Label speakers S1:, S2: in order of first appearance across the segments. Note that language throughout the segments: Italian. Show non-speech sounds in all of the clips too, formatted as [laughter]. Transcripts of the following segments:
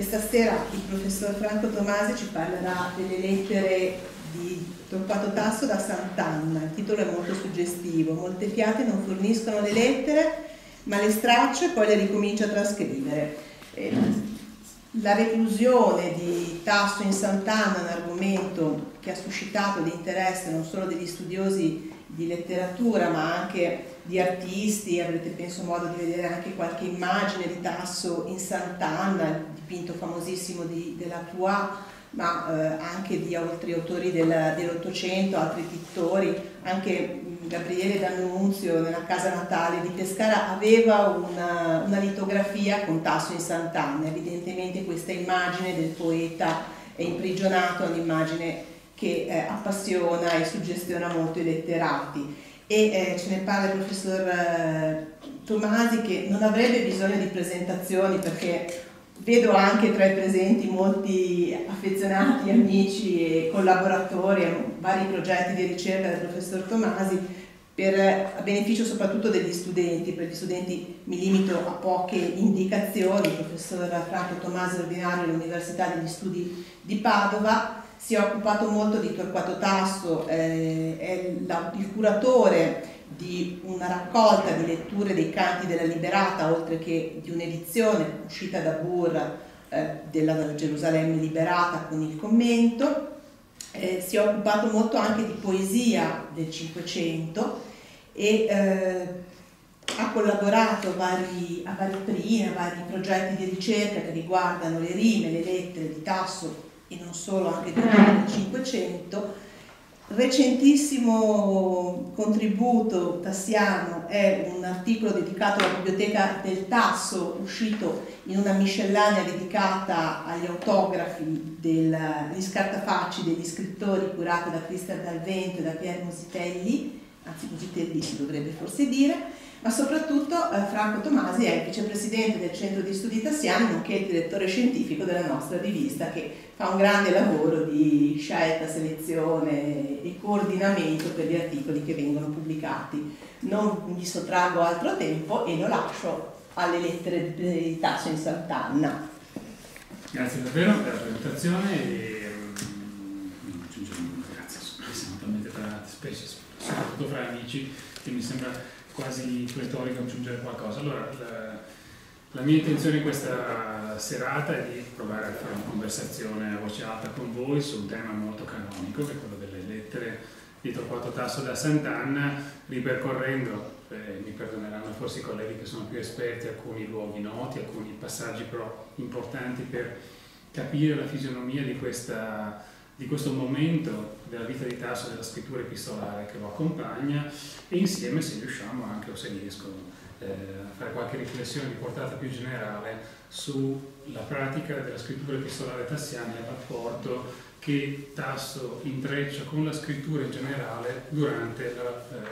S1: Questa sera il professor Franco Tomasi ci parlerà delle lettere di Torquato Tasso da Sant'Anna. Il titolo è molto suggestivo. Molte fiate non forniscono le lettere, ma le straccia e poi le ricomincia a trascrivere. Eh, la reclusione di Tasso in Sant'Anna è un argomento che ha suscitato l'interesse non solo degli studiosi di letteratura ma anche di artisti, avrete penso modo di vedere anche qualche immagine di Tasso in Sant'Anna, dipinto famosissimo di, della Tua, ma eh, anche di altri autori del, dell'Ottocento, altri pittori, anche Gabriele D'Annunzio nella casa natale di Pescara aveva una, una litografia con Tasso in Sant'Anna, evidentemente questa immagine del poeta è imprigionato, è un'immagine che eh, appassiona e suggestiona molto i letterati. E eh, ce ne parla il professor eh, Tomasi che non avrebbe bisogno di presentazioni perché vedo anche tra i presenti molti affezionati, amici e collaboratori a vari progetti di ricerca del professor Tomasi per, a beneficio soprattutto degli studenti, per gli studenti mi limito a poche indicazioni, il professor Franco Tomasi ordinario all'Università degli Studi di Padova si è occupato molto di Torquato Tasso, eh, è la, il curatore di una raccolta di letture dei canti della Liberata, oltre che di un'edizione uscita da Burr eh, della Gerusalemme Liberata con il commento. Eh, si è occupato molto anche di poesia del Cinquecento e eh, ha collaborato a vari, a vari primi, a vari progetti di ricerca che riguardano le rime, le lettere di Tasso e non solo, anche del 500. Recentissimo contributo tassiano è un articolo dedicato alla biblioteca del Tasso, uscito in una miscellanea dedicata agli autografi degli scartafacci degli scrittori curata da Cristian Dalvento e da Pier Musitelli, anzi Musitelli si dovrebbe forse dire, ma soprattutto eh, Franco Tomasi è il vicepresidente del Centro di Studi Tassiani, nonché il direttore scientifico della nostra rivista, che fa un grande lavoro di scelta, selezione e coordinamento per gli articoli che vengono pubblicati. Non mi sottraggo altro tempo e lo lascio alle lettere di Tasso in Sant'Anna.
S2: Grazie davvero per la presentazione e nulla, grazie, siamo talmente parati spesso, soprattutto fra amici, che mi sembra quasi retorico aggiungere qualcosa. Allora, la, la, mia intenzione in questa serata è di provare a fare una conversazione a voce alta con voi su un tema molto canonico, che è quello delle lettere di Torquato Tasso da Sant'Anna, ripercorrendo, eh, mi perdoneranno forse i colleghi che sono più esperti, alcuni luoghi noti, alcuni passaggi però importanti per capire la fisionomia di questa di questo momento della vita di Tasso della scrittura epistolare che lo accompagna e insieme se riusciamo anche o se riesco eh, a fare qualche riflessione di portata più generale sulla pratica della scrittura epistolare tassiana e il rapporto che Tasso intreccia con la scrittura in generale durante la eh,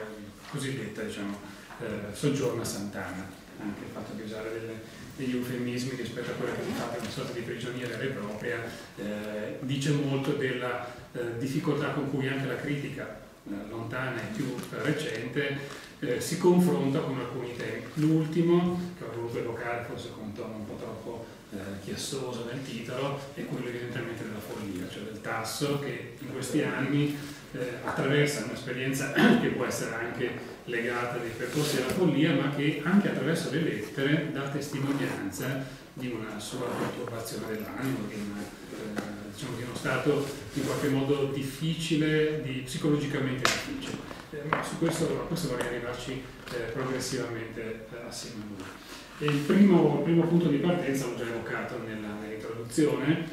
S2: cosiddetta diciamo, eh, soggiorno a Sant'Anna, anche il fatto di usare delle degli eufemismi rispetto a quella che è una sorta di prigionia vera e propria, eh, dice molto della eh, difficoltà con cui anche la critica eh, lontana e più recente eh, si confronta con alcuni temi. L'ultimo, che ho voluto evocare forse con un tono un po' troppo eh, chiassoso nel titolo, è quello evidentemente della follia, cioè del tasso che in questi anni eh, attraversa un'esperienza che può essere anche legata dei percorsi della follia, ma che anche attraverso le lettere dà testimonianza di una sua perturbazione dell'animo, di, una, eh, diciamo, di, uno stato in qualche modo difficile, di, psicologicamente difficile. Eh, ma su questo, a questo vorrei arrivarci eh, progressivamente eh, assieme a voi. Il primo, il primo, punto di partenza l'ho già evocato nell'introduzione,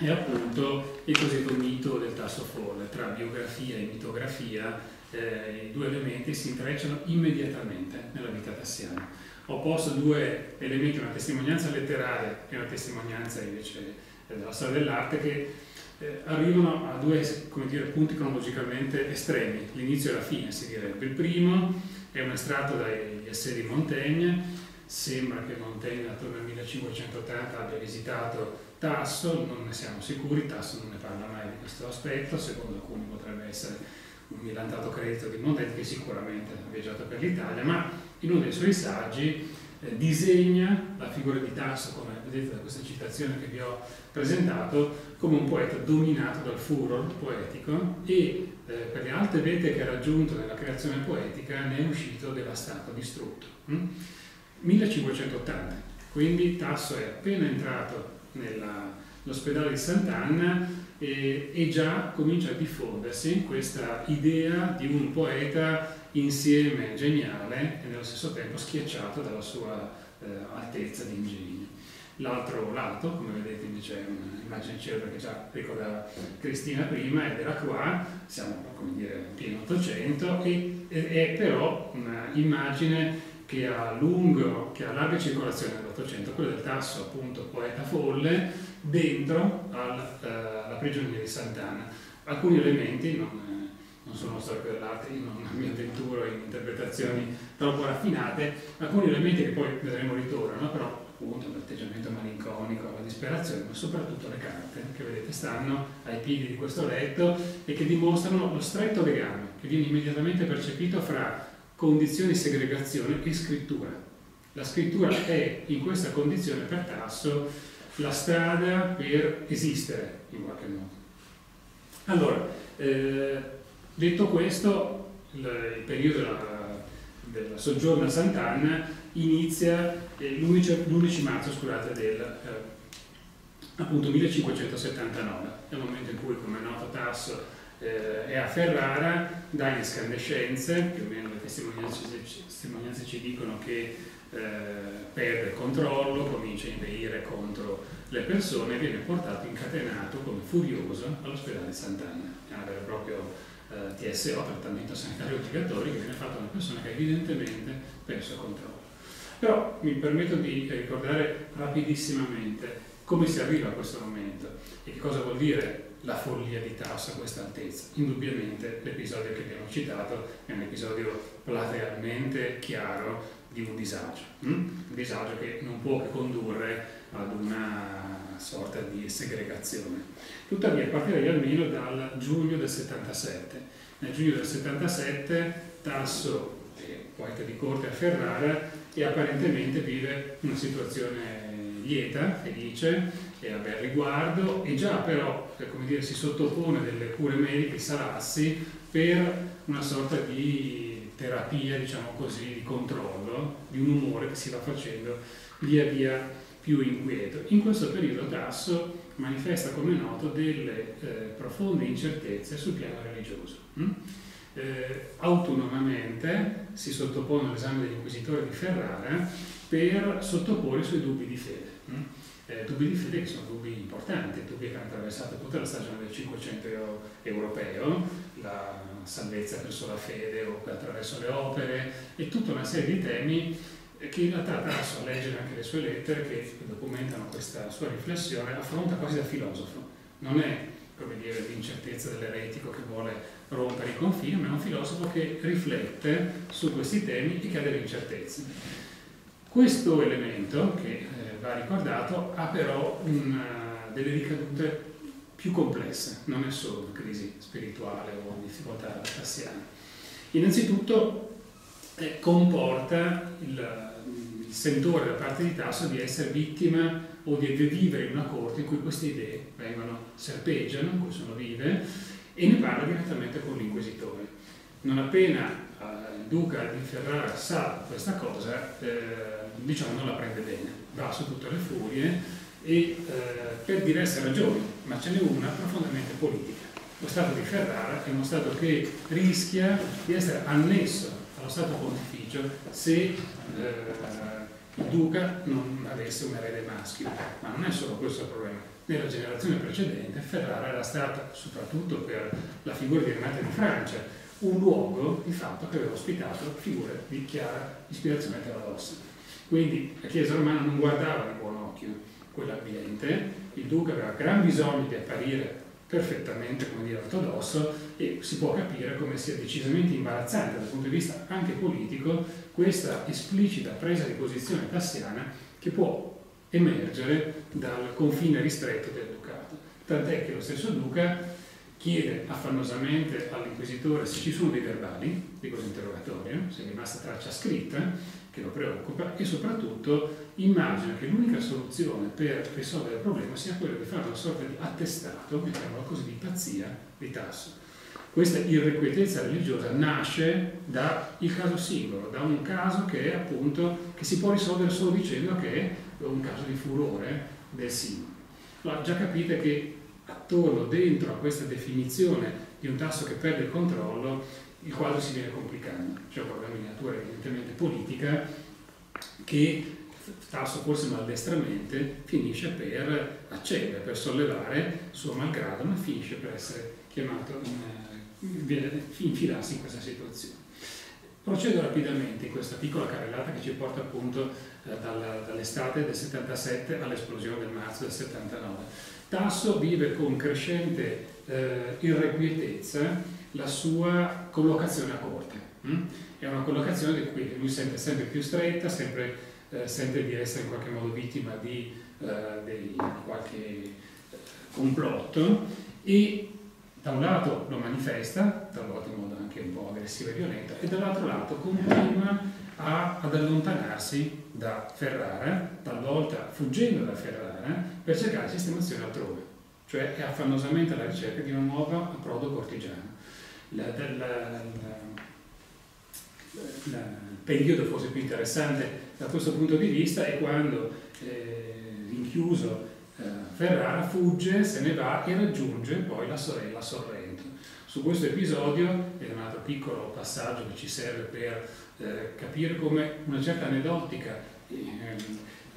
S2: è appunto il cosiddetto mito del tasso folle, tra biografia e mitografia eh, i due elementi si intrecciano immediatamente nella vita tassiana. Ho posto due elementi, una testimonianza letteraria e una testimonianza invece eh, della storia dell'arte che eh, arrivano a due dire, punti cronologicamente estremi, l'inizio e la fine si direbbe. Il primo è un estratto dagli esseri di Montaigne, sembra che Montaigne attorno al 1580 abbia visitato Tasso, non ne siamo sicuri, Tasso non ne parla mai di questo aspetto, secondo alcuni potrebbe essere un milantato credito di Montaigne che sicuramente ha viaggiato per l'Italia, ma in uno dei suoi saggi eh, disegna la figura di Tasso, come vedete da questa citazione che vi ho presentato, come un poeta dominato dal furor poetico e eh, per le alte vete che ha raggiunto nella creazione poetica ne è uscito devastato, distrutto. Mm? 1580, quindi Tasso è appena entrato nell'ospedale di Sant'Anna e, e, già comincia a diffondersi questa idea di un poeta insieme geniale e nello stesso tempo schiacciato dalla sua eh, altezza di ingegno. L'altro lato, come vedete invece è un'immagine celebre che già ricordava Cristina prima, è della qua, siamo come dire pieno 800, e, è però un'immagine che ha, lungo, che ha larga circolazione nell'Ottocento, quella del tasso appunto poeta folle, dentro al, uh, alla prigionia di Sant'Anna. Alcuni elementi non, non sono storico dell'arte, io non mi avventuro in interpretazioni troppo raffinate, alcuni elementi che poi vedremo ritornano, però appunto l'atteggiamento malinconico, la disperazione, ma soprattutto le carte che vedete stanno ai piedi di questo letto e che dimostrano lo stretto legame che viene immediatamente percepito fra condizioni di segregazione e scrittura. La scrittura è in questa condizione per Tasso la strada per esistere in qualche modo. Allora, eh, Detto questo, il, il periodo della, del soggiorno a Sant'Anna inizia eh, l'11 marzo scusate, del eh, appunto 1579, è il momento in cui, come è noto, Tasso eh, è a Ferrara, dà in escandescenze, più o meno le testimonianze, testimonianze ci dicono che eh, perde il controllo, comincia a inveire contro le persone, viene portato incatenato come furioso all'ospedale di Sant'Anna. È una vera e propria eh, TSO, trattamento sanitario obbligatorio, che viene fatto da una persona che evidentemente perso il controllo. Però mi permetto di ricordare rapidissimamente come si arriva a questo momento e che cosa vuol dire la follia di Taos a questa altezza. Indubbiamente l'episodio che abbiamo citato è un episodio platealmente chiaro di un disagio, hm? un disagio che non può che condurre ad una sorta di segregazione. Tuttavia partirei almeno dal giugno del 77. Nel giugno del 77 Tasso, poeta di corte a Ferrara, e apparentemente vive una situazione lieta, felice e a bel riguardo e già però come dire, si sottopone delle cure mediche salassi per una sorta di terapia, diciamo così, di controllo di un umore che si va facendo via via più inquieto. In questo periodo Tasso manifesta, come noto, delle eh, profonde incertezze sul piano religioso. Hm? Eh, autonomamente si sottopone all'esame degli inquisitori di Ferrara per sottoporre i suoi dubbi di fede. Eh, dubbi di fede che sono dubbi importanti, dubbi che hanno attraversato tutta la stagione del Cinquecento europeo, la salvezza verso la fede o attraverso le opere e tutta una serie di temi che in realtà Tasso, a leggere anche le sue lettere che documentano questa sua riflessione, affronta quasi da filosofo. Non è, come dire, l'incertezza dell'eretico che vuole rompere i confini, ma è un filosofo che riflette su questi temi e che ha delle incertezze. Questo elemento, che eh, va ricordato, ha però una, delle ricadute più complesse, non è solo una crisi spirituale o difficoltà tassiana. Innanzitutto eh, comporta il, il sentore da parte di Tasso di essere vittima o di vivere in una corte in cui queste idee vengono, serpeggiano, in cui sono vive, e ne parla direttamente con l'inquisitore. Non appena eh, il duca di Ferrara sa questa cosa, eh, diciamo non la prende bene, va tutte le furie e eh, per diverse ragioni, ma ce n'è una profondamente politica. Lo Stato di Ferrara è uno Stato che rischia di essere annesso allo Stato Pontificio se eh, il duca non avesse un erede maschio. Ma non è solo questo il problema. Nella generazione precedente Ferrara era stata, soprattutto per la figura di Renata di Francia, un luogo di fatto che aveva ospitato figure di chiara ispirazione eterodossa. Quindi la Chiesa romana non guardava di buon occhio quell'ambiente, il duca aveva gran bisogno di apparire perfettamente come dire, ortodosso e si può capire come sia decisamente imbarazzante dal punto di vista anche politico questa esplicita presa di posizione tassiana che può emergere dal confine ristretto del ducato. Tant'è che lo stesso duca chiede affannosamente all'inquisitore se ci sono dei verbali di questo interrogatorio, se è rimasta traccia scritta che lo preoccupa e soprattutto immagina che l'unica soluzione per risolvere il problema sia quella di fare una sorta di attestato, mettiamola così, di pazzia di tasso. Questa irrequietezza religiosa nasce dal caso singolo, da un caso che è appunto che si può risolvere solo dicendo che è un caso di furore del singolo. Allora, già capite che attorno, dentro a questa definizione di un tasso che perde il controllo, il quadro si viene complicando. C'è un problema di natura evidentemente politica che tasso forse maldestramente finisce per accedere, per sollevare suo malgrado, ma finisce per essere chiamato in, infilarsi in questa situazione. Procedo rapidamente in questa piccola carrellata che ci porta appunto eh, dall'estate del 77 all'esplosione del marzo del 79. Tasso vive con crescente eh, irrequietezza la sua collocazione a corte. Hm? È una collocazione di cui lui sente sempre più stretta, sempre, eh, sente di essere in qualche modo vittima di, eh, di qualche eh, complotto e da un lato lo manifesta, talvolta in modo anche un po' aggressivo e violento, e dall'altro lato continua a, ad allontanarsi da Ferrara, talvolta fuggendo da Ferrara, per cercare sistemazione altrove, cioè è affannosamente alla ricerca di una nuova approdo cortigiano. La, la, il periodo forse più interessante da questo punto di vista è quando eh, rinchiuso eh, Ferrara fugge, se ne va e raggiunge poi la sorella Sorrento. Su questo episodio è un altro piccolo passaggio che ci serve per eh, capire come una certa aneddotica eh,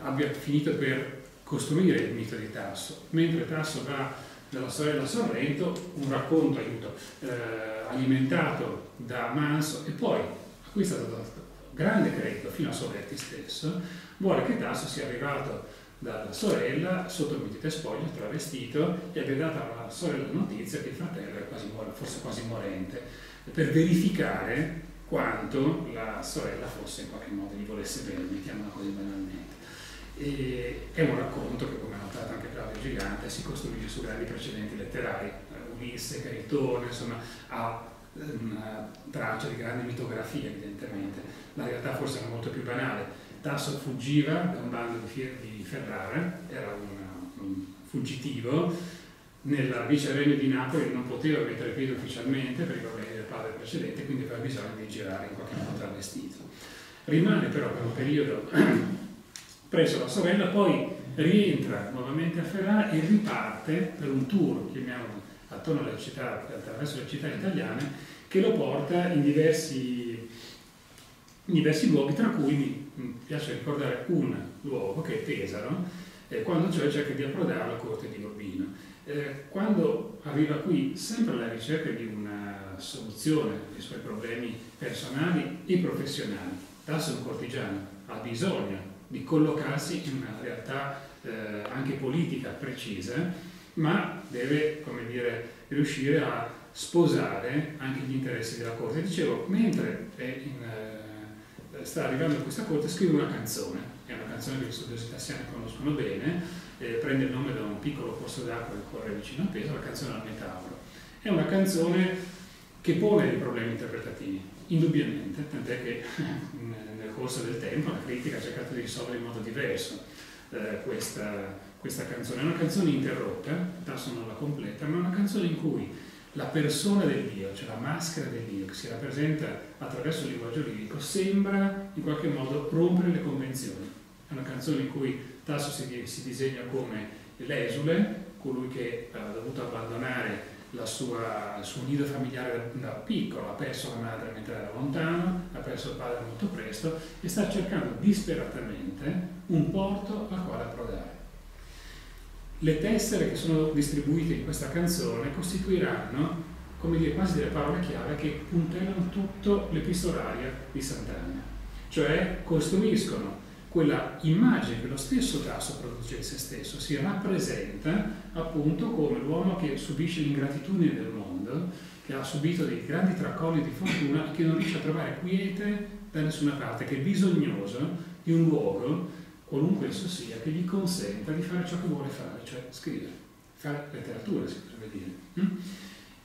S2: abbia finito per costruire il mito di Tasso. Mentre Tasso va dalla sorella Sorrento, un racconto aiuto, eh, alimentato da Manso e poi acquistato da grande credito fino a Soletti stesso, vuole che Tasso sia arrivato dalla sorella sotto mitite spoglie, travestito, e abbia dato alla sorella la notizia che il fratello è quasi, forse quasi morente, per verificare quanto la sorella fosse in qualche modo gli volesse bene, mettiamola così banalmente. E è un racconto che, come ha notato anche Claudio Gigante, si costruisce su grandi precedenti letterari, Ulisse, Caritone, insomma, ha una traccia di grande mitografia evidentemente. La realtà forse era molto più banale. Tasso fuggiva da un bando di, Ferrara, era un, un fuggitivo, nella viceregno di Napoli non poteva mettere piede ufficialmente per i problemi del padre precedente, quindi aveva bisogno di girare in qualche modo travestito. Rimane però per un periodo [clears throat] presso la sorella, poi rientra nuovamente a Ferrara e riparte per un tour, chiamiamolo, attorno alle città, attraverso le città italiane, che lo porta in diversi, in diversi luoghi, tra cui mi piace ricordare un luogo che è Pesaro, eh, quando cioè cerca di approdare alla corte di Urbino. Eh, quando arriva qui, sempre alla ricerca di una soluzione dei suoi problemi personali e professionali, Tasso un cortigiano ha bisogno di collocarsi in una realtà eh, anche politica precisa, ma deve, come dire, riuscire a sposare anche gli interessi della corte. Dicevo, mentre in, eh, sta arrivando a questa corte, scrive una canzone, è una canzone che gli studiosi tassiani conoscono bene, eh, prende il nome da un piccolo corso d'acqua che corre vicino a Peso, la canzone al Metauro. È una canzone che pone dei problemi interpretativi, indubbiamente, tant'è che [laughs] corso del tempo la critica ha cercato di risolvere in modo diverso eh, questa, questa, canzone. È una canzone interrotta, Tasso non la completa, ma è una canzone in cui la persona del Dio, cioè la maschera del Dio che si rappresenta attraverso il linguaggio lirico, sembra in qualche modo rompere le convenzioni. È una canzone in cui Tasso si, si disegna come l'esule, colui che ha dovuto abbandonare sua, il suo nido familiare da, piccolo, ha perso la madre mentre era lontano, ha perso il padre molto presto e sta cercando disperatamente un porto al quale approdare. Le tessere che sono distribuite in questa canzone costituiranno, come dire, quasi delle parole chiave che puntellano tutto l'epistolaria di Sant'Anna, cioè costruiscono quella immagine che lo stesso Tasso produce di se stesso, si rappresenta appunto come l'uomo che subisce l'ingratitudine del mondo, che ha subito dei grandi tracolli di fortuna e che non riesce a trovare quiete da nessuna parte, che è bisognoso di un luogo, qualunque esso sia, che gli consenta di fare ciò che vuole fare, cioè scrivere, fare letteratura si potrebbe dire. Mm?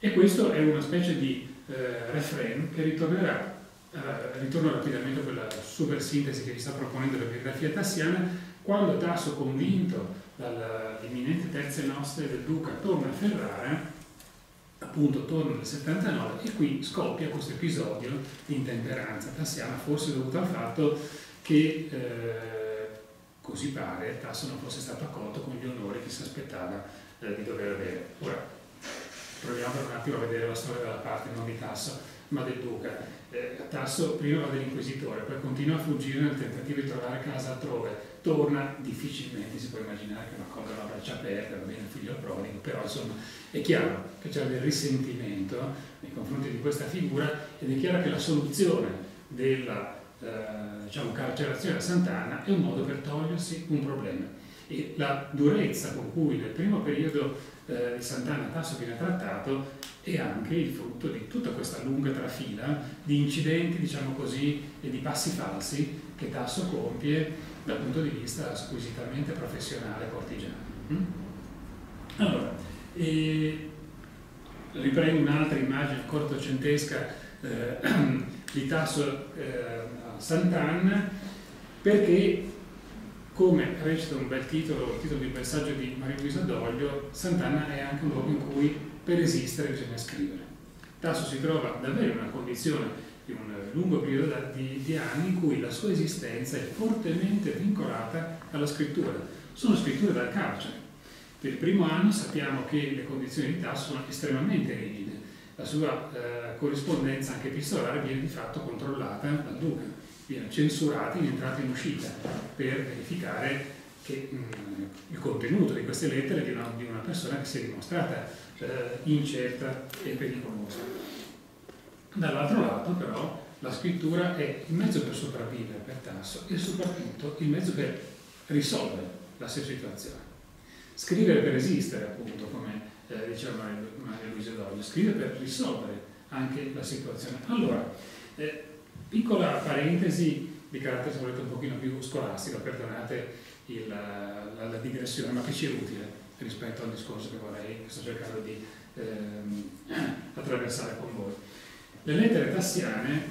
S2: E questo è una specie di eh, refrain che ritornerà, eh, ritorno rapidamente a quella super sintesi che vi sta proponendo la biografia tassiana, quando Tasso, convinto dall'imminente terze nostre del Duca, torna a Ferrara, appunto torna nel 79 e qui scoppia questo episodio di intemperanza tassiana, forse dovuto al fatto che eh, così pare Tasso non fosse stato accolto con gli onori che si aspettava eh, di dover avere. Ora, proviamo per un attimo a vedere la storia della parte non di Tasso ma del Duca. Eh, Tasso prima va dall'inquisitore, poi continua a fuggire nel tentativo di trovare casa altrove, torna difficilmente, si può immaginare che una cosa la braccia aperte, va bene figlio prodigo, però insomma è chiaro che c'è del risentimento nei confronti di questa figura ed è chiaro che la soluzione della eh, diciamo, carcerazione a Sant'Anna è un modo per togliersi un problema e la durezza con cui nel primo periodo eh, di Sant'Anna Tasso viene trattato è anche il frutto di tutta questa lunga trafila di incidenti, diciamo così, e di passi falsi che Tasso compie dal punto di vista squisitamente professionale cortigiano. Mm? Allora, riprendo un'altra immagine cortocentesca eh, [clears throat] di Tasso eh, a Sant'Anna perché come recita un bel titolo, il titolo di un messaggio di Maria Luisa Doglio, Sant'Anna è anche un luogo in cui per esistere bisogna scrivere. Tasso si trova davvero in una condizione di un lungo periodo di, di anni in cui la sua esistenza è fortemente vincolata alla scrittura. Sono scritture dal carcere. Per il primo anno sappiamo che le condizioni di Tasso sono estremamente rigide. La sua eh, corrispondenza anche epistolare viene di fatto controllata dal duca viene censurata in entrata e in uscita per verificare che mh, mm, il contenuto di queste lettere di una, di una persona che si è dimostrata eh, incerta e pericolosa. Dall'altro lato però la scrittura è il mezzo per sopravvivere per Tasso e soprattutto il mezzo per risolvere la sua situazione. Scrivere per esistere, appunto, come eh, diceva Maria Luisa Doglio, scrivere per risolvere anche la situazione. Allora, eh, Piccola parentesi di carattere se volete un pochino più scolastico, perdonate il, la, la, digressione, ma che ci è utile rispetto al discorso che vorrei, che sto cercando di ehm, [clears throat] attraversare con voi. Le lettere tassiane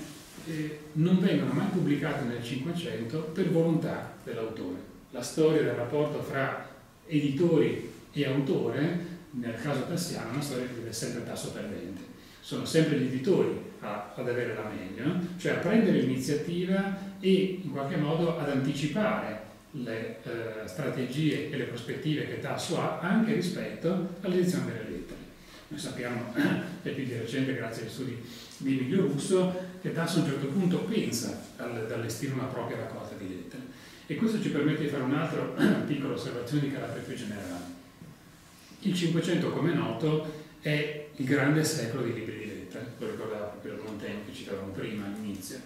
S2: eh, non vengono mai pubblicate nel Cinquecento per volontà dell'autore. La storia del rapporto fra editori e autore, nel caso tassiano, è una storia che deve sempre tasso perdente sono sempre gli editori a, ad avere la meglio, cioè a prendere l'iniziativa e in qualche modo ad anticipare le eh, strategie e le prospettive che Tasso ha anche rispetto all'edizione delle lettere. Noi sappiamo, [coughs] e più di recente grazie agli studi di Emilio Russo, che Tasso a un certo punto pensa ad allestire una propria raccolta di lettere. E questo ci permette di fare un'altra [coughs] piccola osservazione di carattere più generale. Il Cinquecento, come noto, è il grande secolo dei libri di lettere, lo ricordava proprio Montaigne che citavamo prima all'inizio,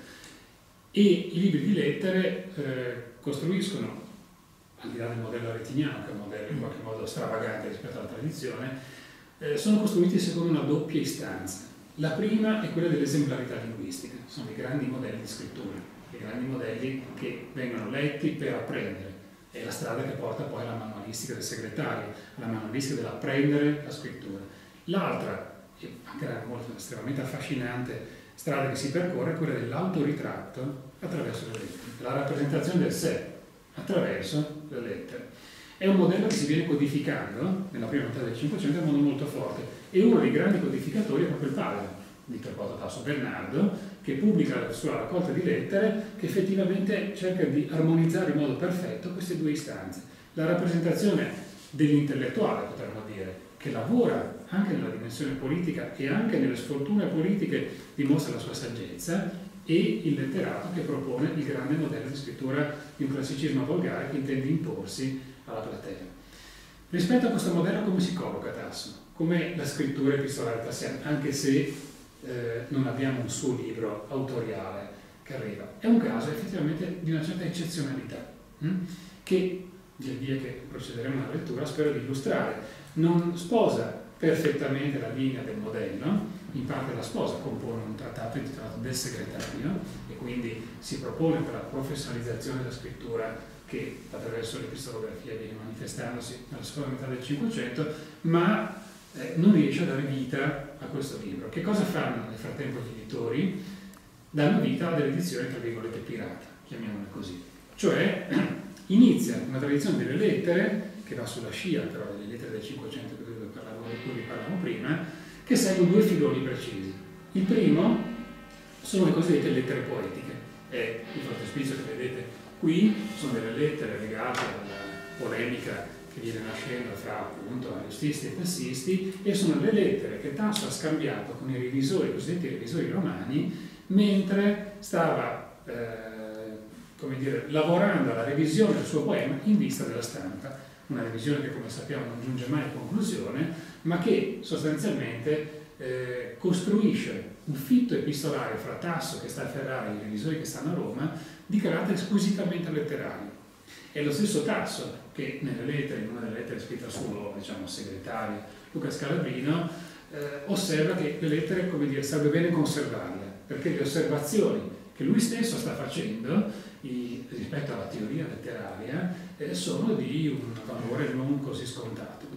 S2: e i libri di lettere eh, costruiscono, al di là del modello retiniano, che è un modello in qualche modo stravagante rispetto alla tradizione, eh, sono costruiti secondo una doppia istanza. La prima è quella dell'esemplarità linguistica, sono i grandi modelli di scrittura, i grandi modelli che vengono letti per apprendere. È la strada che porta poi alla manualistica del segretario, alla manualistica dell'apprendere la scrittura. L'altra, anche molto estremamente affascinante strada che si percorre, è quella dell'autoritratto attraverso le lettere, la rappresentazione del sé attraverso le lettere. È un modello che si viene codificando nella prima metà del Cinquecento in modo molto forte e uno dei grandi codificatori è proprio il padre di Torquato Tasso Bernardo, che pubblica la sua raccolta di lettere che effettivamente cerca di armonizzare in modo perfetto queste due istanze. La rappresentazione dell'intellettuale, potremmo dire, che lavora anche nella dimensione politica e anche nelle sfortune politiche dimostra la sua saggezza e il letterato che propone il grande modello di scrittura di un classicismo volgare che intende imporsi alla platea. Rispetto a questo modello come si colloca Tasso? Come la scrittura epistolare tassiana, anche se eh, non abbiamo un suo libro autoriale che arriva. È un caso effettivamente di una certa eccezionalità, hm? che via via che procederemo alla lettura spero di illustrare non sposa perfettamente la linea del modello, in parte la sposa compone un trattato intitolato del segretario e quindi si propone per la professionalizzazione della scrittura che attraverso l'epistolografia viene manifestandosi nella seconda metà del Cinquecento, ma eh, non riesce a dare vita a questo libro. Che cosa fanno nel frattempo gli editori? Danno vita a delle edizioni, tra virgolette, pirata, chiamiamole così. Cioè [clears throat] inizia una tradizione delle lettere, che va sulla scia però delle lettere del 500 di cui vi parlavamo prima, che seguono due filoni precisi. Il primo sono le cosiddette lettere poetiche. E il frontespizio che vedete qui sono delle lettere legate alla polemica che viene nascendo fra appunto ariostisti e tassisti e sono le lettere che Tasso ha scambiato con i revisori, i cosiddetti revisori romani, mentre stava eh, come dire, lavorando alla revisione del suo poema in vista della stampa. Una revisione che come sappiamo non giunge mai a conclusione, ma che sostanzialmente eh, costruisce un fitto epistolario fra Tasso che sta a Ferrara e i revisori che stanno a Roma di carattere squisitamente letterario. È lo stesso Tasso che nelle lettere, in una delle lettere scritte al suo diciamo, segretario Luca Scalabrino, eh, osserva che le lettere, come dire, sarebbe bene conservarle, perché le osservazioni che lui stesso sta facendo i, rispetto alla teoria letteraria sono di un valore non così scontato.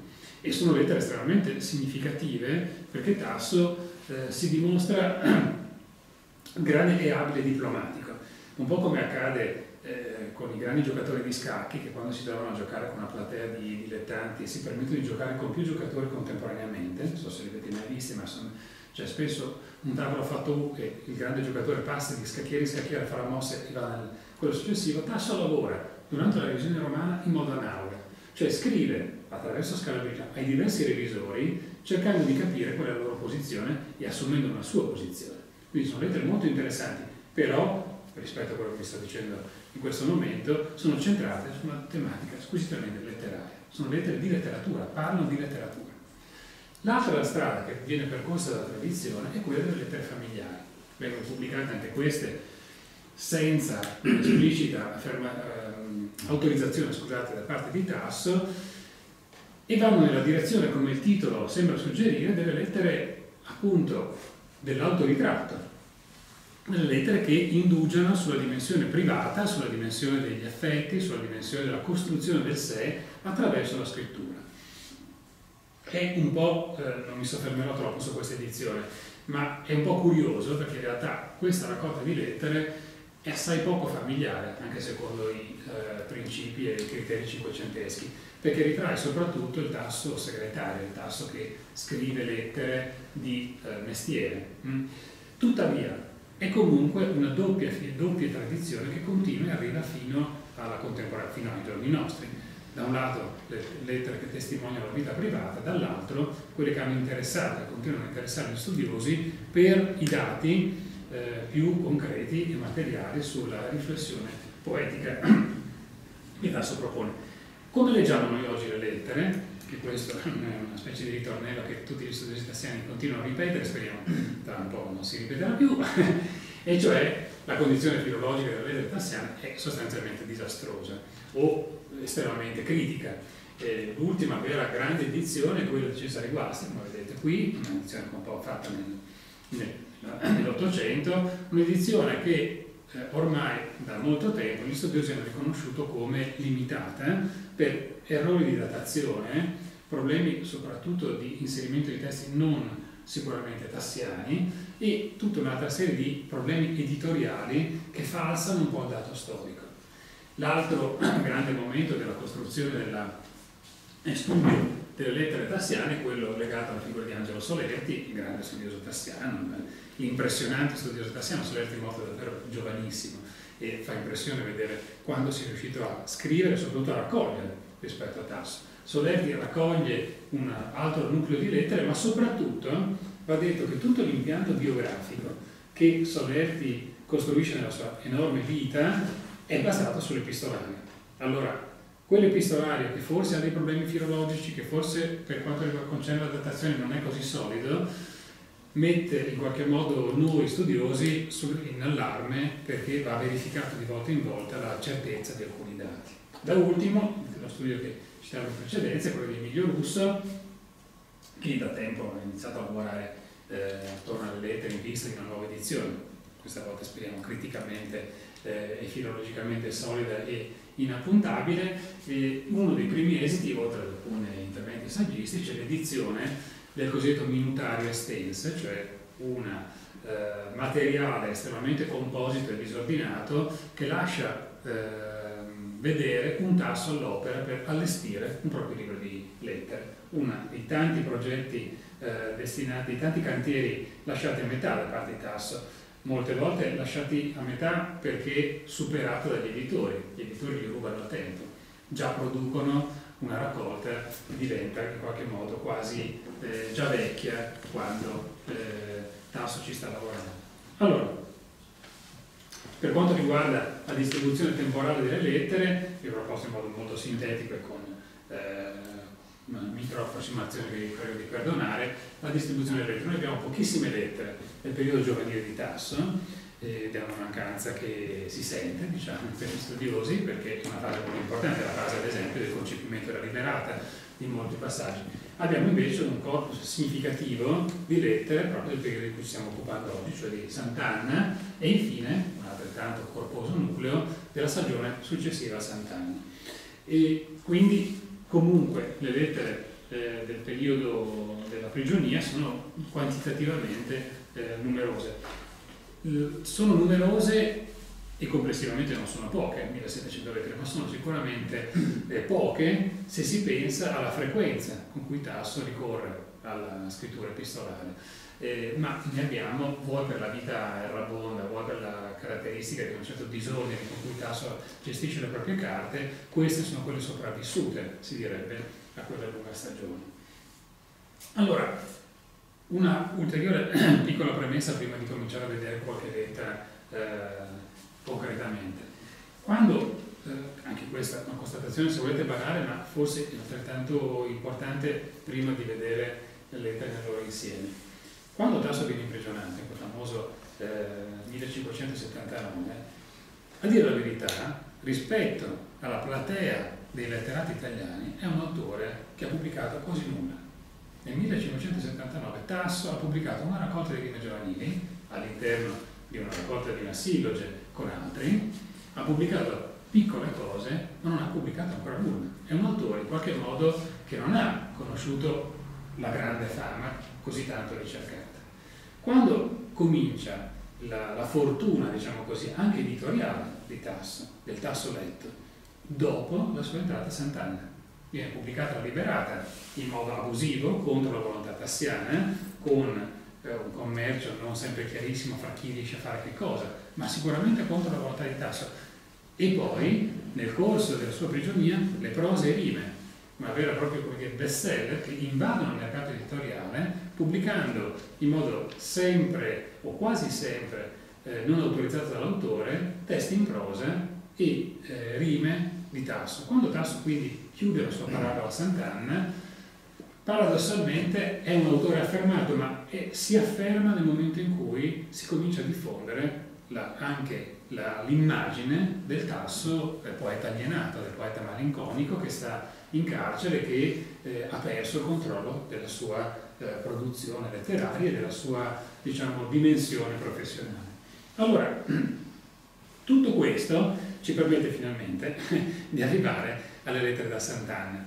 S2: E sono lettere estremamente significative perché Tasso eh, si dimostra [clears throat] grande e abile diplomatico, un po' come accade eh, con i grandi giocatori di scacchi che quando si trovano a giocare con una platea di dilettanti si permettono di giocare con più giocatori contemporaneamente, non so se li avete mai visti, ma sono, c'è spesso un tavolo fatto U che il grande giocatore passa di scacchiere in scacchiere, la mossa e va nel quello successivo, Tasso lavora durante la revisione romana in modo analogo, cioè scrive attraverso Scalabrino ai diversi revisori cercando di capire qual è la loro posizione e assumendo una sua posizione. Quindi sono lettere molto interessanti, però rispetto a quello che sto dicendo in questo momento, sono centrate su una tematica squisitamente letteraria. Sono lettere di letteratura, parlano di letteratura. L'altra strada che viene percorsa dalla tradizione è quella delle lettere familiari. Vengono pubblicate anche queste senza esplicita afferma, ehm, autorizzazione scusate, da parte di Tasso e vanno nella direzione, come il titolo sembra suggerire, delle lettere appunto dell'autoritratto, delle lettere che indugiano sulla dimensione privata, sulla dimensione degli affetti, sulla dimensione della costruzione del sé attraverso la scrittura. È un po', eh, non mi soffermerò troppo su questa edizione, ma è un po' curioso perché in realtà questa raccolta di lettere è assai poco familiare, anche secondo i eh, principi e i criteri cinquecenteschi, perché ritrae soprattutto il tasso segretario, il tasso che scrive lettere di eh, mestiere. Mm. Tuttavia, è comunque una doppia, doppia, tradizione che continua e arriva fino, fino ai giorni nostri. Da un lato le lettere che testimoniano la vita privata, dall'altro quelle che hanno interessato e continuano a interessare gli studiosi per i dati eh, più concreti e materiali sulla riflessione poetica [clears throat] che Tasso propone. Come leggiamo noi oggi le lettere, che questo è una specie di ritornello che tutti gli studiosi tassiani continuano a ripetere, speriamo tra un po' non si ripeterà più, [laughs] e cioè la condizione filologica delle lettere tassiane è sostanzialmente disastrosa o estremamente critica. L'ultima vera grande edizione è quella di Cesare Guasti, come vedete qui, un'edizione un po' fatta nel, nel nell'Ottocento, un'edizione che eh, ormai da molto tempo gli studiosi hanno riconosciuto come limitata per errori di datazione, problemi soprattutto di inserimento di testi non sicuramente tassiani e tutta un'altra serie di problemi editoriali che falsano un po' il dato storico. L'altro [clears throat] grande momento della costruzione del studio delle lettere tassiane quello legato alla figura di Angelo Solerti, grande studioso tassiano, l'impressionante studioso tassiano, Solerti è morto davvero giovanissimo e fa impressione vedere quando si è riuscito a scrivere e soprattutto a raccogliere rispetto a Tasso. Solerti raccoglie un altro nucleo di lettere, ma soprattutto va detto che tutto l'impianto biografico che Solerti costruisce nella sua enorme vita è basato sull'epistolario. Allora, quell'epistolario che forse ha dei problemi filologici, che forse per quanto concerne la datazione non è così solido, mette in qualche modo noi studiosi in allarme perché va verificato di volta in volta la certezza di alcuni dati. Da ultimo, lo studio che citavo in precedenza quello di Emilio Russo, che da tempo ha iniziato a lavorare eh, attorno alle lettere in vista di una nuova edizione, questa volta speriamo criticamente eh, e filologicamente solida e inappuntabile. E uno dei primi esiti, oltre ad alcuni interventi saggistici, è l'edizione del cosiddetto minutario estense, cioè un eh, materiale estremamente composito e disordinato che lascia eh, vedere un tasso all'opera per allestire un proprio libro di lettere. Uno dei tanti progetti eh, destinati, tanti cantieri lasciati a metà da parte di tasso, molte volte lasciati a metà perché superato dagli editori, gli editori li rubano il tempo, già producono una raccolta che diventa in qualche modo quasi eh, già vecchia quando eh, Tasso ci sta lavorando. Allora, per quanto riguarda la distribuzione temporale delle lettere, vi ho proposto in modo molto sintetico e con una micro approssimazione che vi prego di perdonare, la distribuzione delle lettere. Noi abbiamo pochissime lettere nel periodo giovanile di Tasso, ed è una mancanza che si sente diciamo, per gli studiosi perché è una fase molto importante, la fase ad esempio del concepimento della liberata in molti passaggi. Abbiamo invece un corpus significativo di lettere proprio del periodo di cui ci stiamo occupando oggi, cioè di Sant'Anna e infine un altrettanto corposo nucleo della stagione successiva a Sant'Anna. E quindi comunque le lettere eh, del periodo della prigionia sono quantitativamente eh, numerose sono numerose e complessivamente non sono poche, 1700 lettere, ma sono sicuramente eh, poche se si pensa alla frequenza con cui Tasso ricorre alla scrittura epistolare. Eh, ma ne abbiamo vuoi per la vita errabonda, vuoi per la caratteristica di un certo disordine con cui Tasso gestisce le proprie carte, queste sono quelle sopravvissute, si direbbe, a quella lunga stagione. Allora, una ulteriore [clears throat] piccola premessa prima di cominciare a vedere qualche lettera eh, concretamente. Quando, eh, anche questa è una constatazione se volete banale, ma forse è altrettanto importante prima di vedere le lettere nel loro insieme. Quando Tasso viene imprigionato, in quel famoso eh, 1579, a dire la verità, rispetto alla platea dei letterati italiani, è un autore che ha pubblicato quasi nulla nel 1579 Tasso ha pubblicato una raccolta di rime giovanili all'interno di una raccolta di una silloge con altri, ha pubblicato piccole cose, ma non ha pubblicato ancora nulla. È un autore in qualche modo che non ha conosciuto la grande fama così tanto ricercata. Quando comincia la, la fortuna, diciamo così, anche editoriale di Tasso, del Tasso letto, dopo la sua entrata a Sant'Anna, viene pubblicata la liberata in modo abusivo contro la volontà tassiana, con eh, un commercio non sempre chiarissimo fra chi riesce a fare che cosa, ma sicuramente contro la volontà di Tasso. E poi, nel corso della sua prigionia, le prose e rime, una vera e propria best seller che invadono il mercato editoriale, pubblicando in modo sempre o quasi sempre eh, non autorizzato dall'autore testi in prosa e eh, rime di Tasso. Quando Tasso quindi chiude la sua parabola a Sant'Anna, paradossalmente è un autore affermato, ma è, si afferma nel momento in cui si comincia a diffondere la, anche l'immagine del Tasso, del poeta alienato, del poeta malinconico che sta in carcere e che eh, ha perso il controllo della sua produzione letteraria e della sua diciamo, dimensione professionale. Allora, [clears throat] tutto questo ci permette finalmente [laughs] di arrivare alle lettere da Sant'Anna.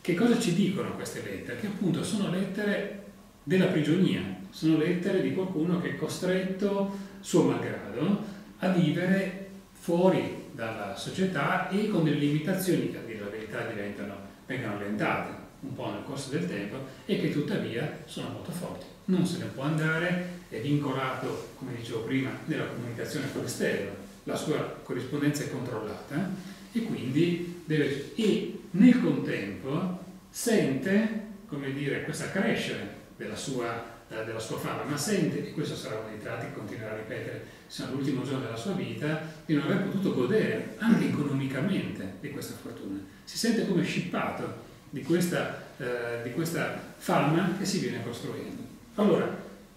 S2: Che cosa ci dicono queste lettere? Che appunto sono lettere della prigionia, sono lettere di qualcuno che è costretto, suo malgrado, a vivere fuori dalla società e con delle limitazioni che a dire la verità diventano, vengono allentate un po' nel corso del tempo e che tuttavia sono molto forti. Non se ne può andare, è vincolato, come dicevo prima, nella comunicazione con l'esterno, la sua corrispondenza è controllata e quindi deve, e nel contempo sente, come dire, questa crescere della sua, eh, della sua fama, ma sente, e questo sarà uno dei tratti che continuerà a ripetere sino all'ultimo giorno della sua vita, di non aver potuto godere anche economicamente di questa fortuna. Si sente come scippato di questa, eh, di questa fama che si viene costruendo. Allora,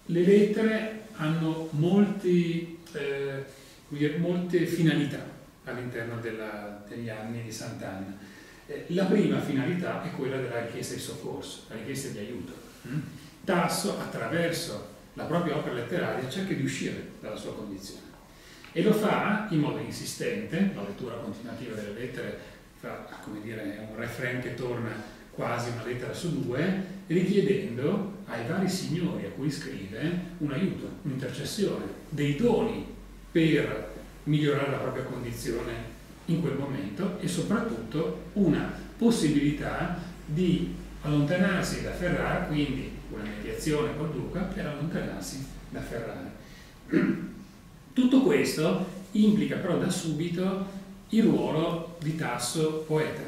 S2: le lettere hanno molti... Eh, molte finalità all'interno degli anni di Sant'Anna. Eh, la prima finalità è quella della richiesta di soccorso, la richiesta di aiuto. Mm? Tasso, attraverso la propria opera letteraria, cerca di uscire dalla sua condizione e lo fa in modo insistente, la lettura continuativa delle lettere come dire, è un refrain che torna quasi una lettera su due, richiedendo ai vari signori a cui scrive un aiuto, un'intercessione, dei doni per migliorare la propria condizione in quel momento e soprattutto una possibilità di allontanarsi da Ferrara, quindi una mediazione col duca per allontanarsi da Ferrara. [clears throat] Tutto questo implica però da subito il ruolo di Tasso poeta.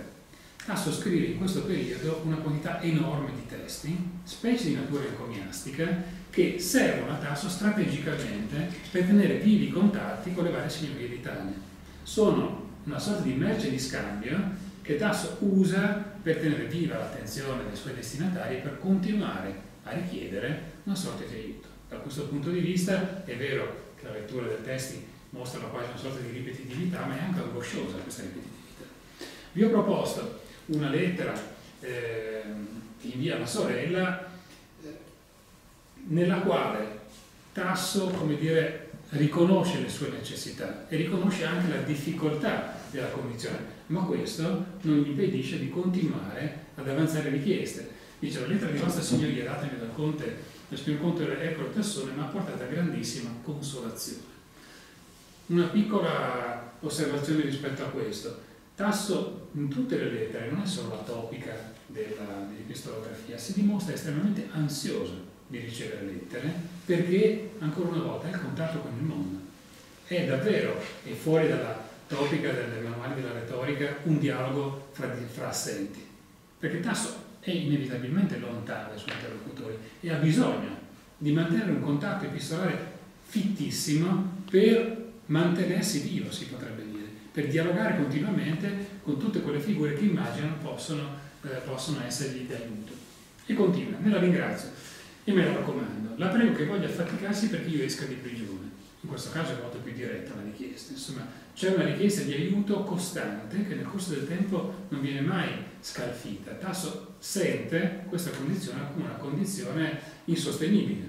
S2: Tasso scrive in questo periodo una quantità enorme di testi, specie di natura encomiastica, che servono a Tasso strategicamente per tenere vivi i contatti con le varie signorie d'Italia. Sono una sorta di merce di scambio che Tasso usa per tenere viva l'attenzione dei suoi destinatari e per continuare a richiedere una sorta di aiuto. Da questo punto di vista è vero che la lettura dei testi mostra quasi una sorta di ripetitività, ma è anche angosciosa questa ripetitività. Vi ho proposto una lettera eh, che invia alla sorella eh, nella quale Tasso, come dire, riconosce le sue necessità e riconosce anche la difficoltà della condizione ma questo non gli impedisce di continuare ad avanzare richieste. Dice la lettera di vostra signoria datemi dal conte, del signor conte Ercole Tassone mi ha portato a grandissima consolazione. Una piccola osservazione rispetto a questo. Tasso in tutte le lettere non è solo la topica dell'epistolografia, si dimostra estremamente ansioso di ricevere lettere perché ancora una volta è il contatto con il mondo. È davvero, è fuori dalla topica del manuale della retorica un dialogo fra, fra assenti. Perché Tasso è inevitabilmente lontano dai suoi interlocutori e ha bisogno di mantenere un contatto epistolare fittissimo per mantenersi vivo, si potrebbe dire, per dialogare continuamente con tutte quelle figure che immaginano possono, eh, possono essergli di aiuto. E continua, me la ringrazio e me la raccomando. La prego che voglia affaticarsi perché io esca di prigione. In questo caso è molto più diretta la richiesta. Insomma, c'è una richiesta di aiuto costante che nel corso del tempo non viene mai scalfita. Tasso sente questa condizione come una condizione insostenibile.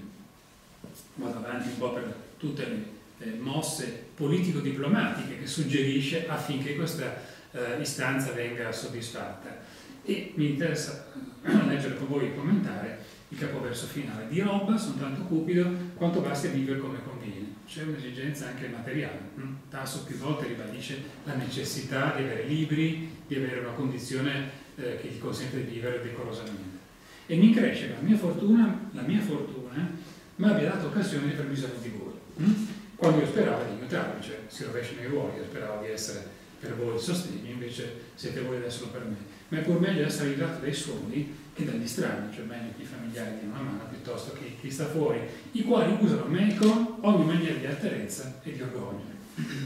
S2: Vado avanti un po' per tutte le mosse politico-diplomatiche che suggerisce affinché questa eh, istanza venga soddisfatta. E mi interessa [clears throat] leggere con voi e commentare il capoverso finale. Di roba sono tanto cupido quanto basti a vivere come conviene c'è un'esigenza anche materiale. Mm? Tasso più volte ribadisce la necessità di avere libri, di avere una condizione eh, che gli consente di vivere decorosamente. E mi cresce la mia fortuna, la mia fortuna mi abbia dato occasione di aver bisogno di voi. Quando io speravo di aiutarvi, cioè si rovesciano i ruoli, io speravo di essere per voi il sostegno, invece siete voi ad esserlo per me. Ma è pur meglio essere aiutato dai suoni che dagli strani, cioè meglio che i familiari diano una mano piuttosto che chi sta fuori, i quali usano me con ogni maniera di alterezza e di orgoglio.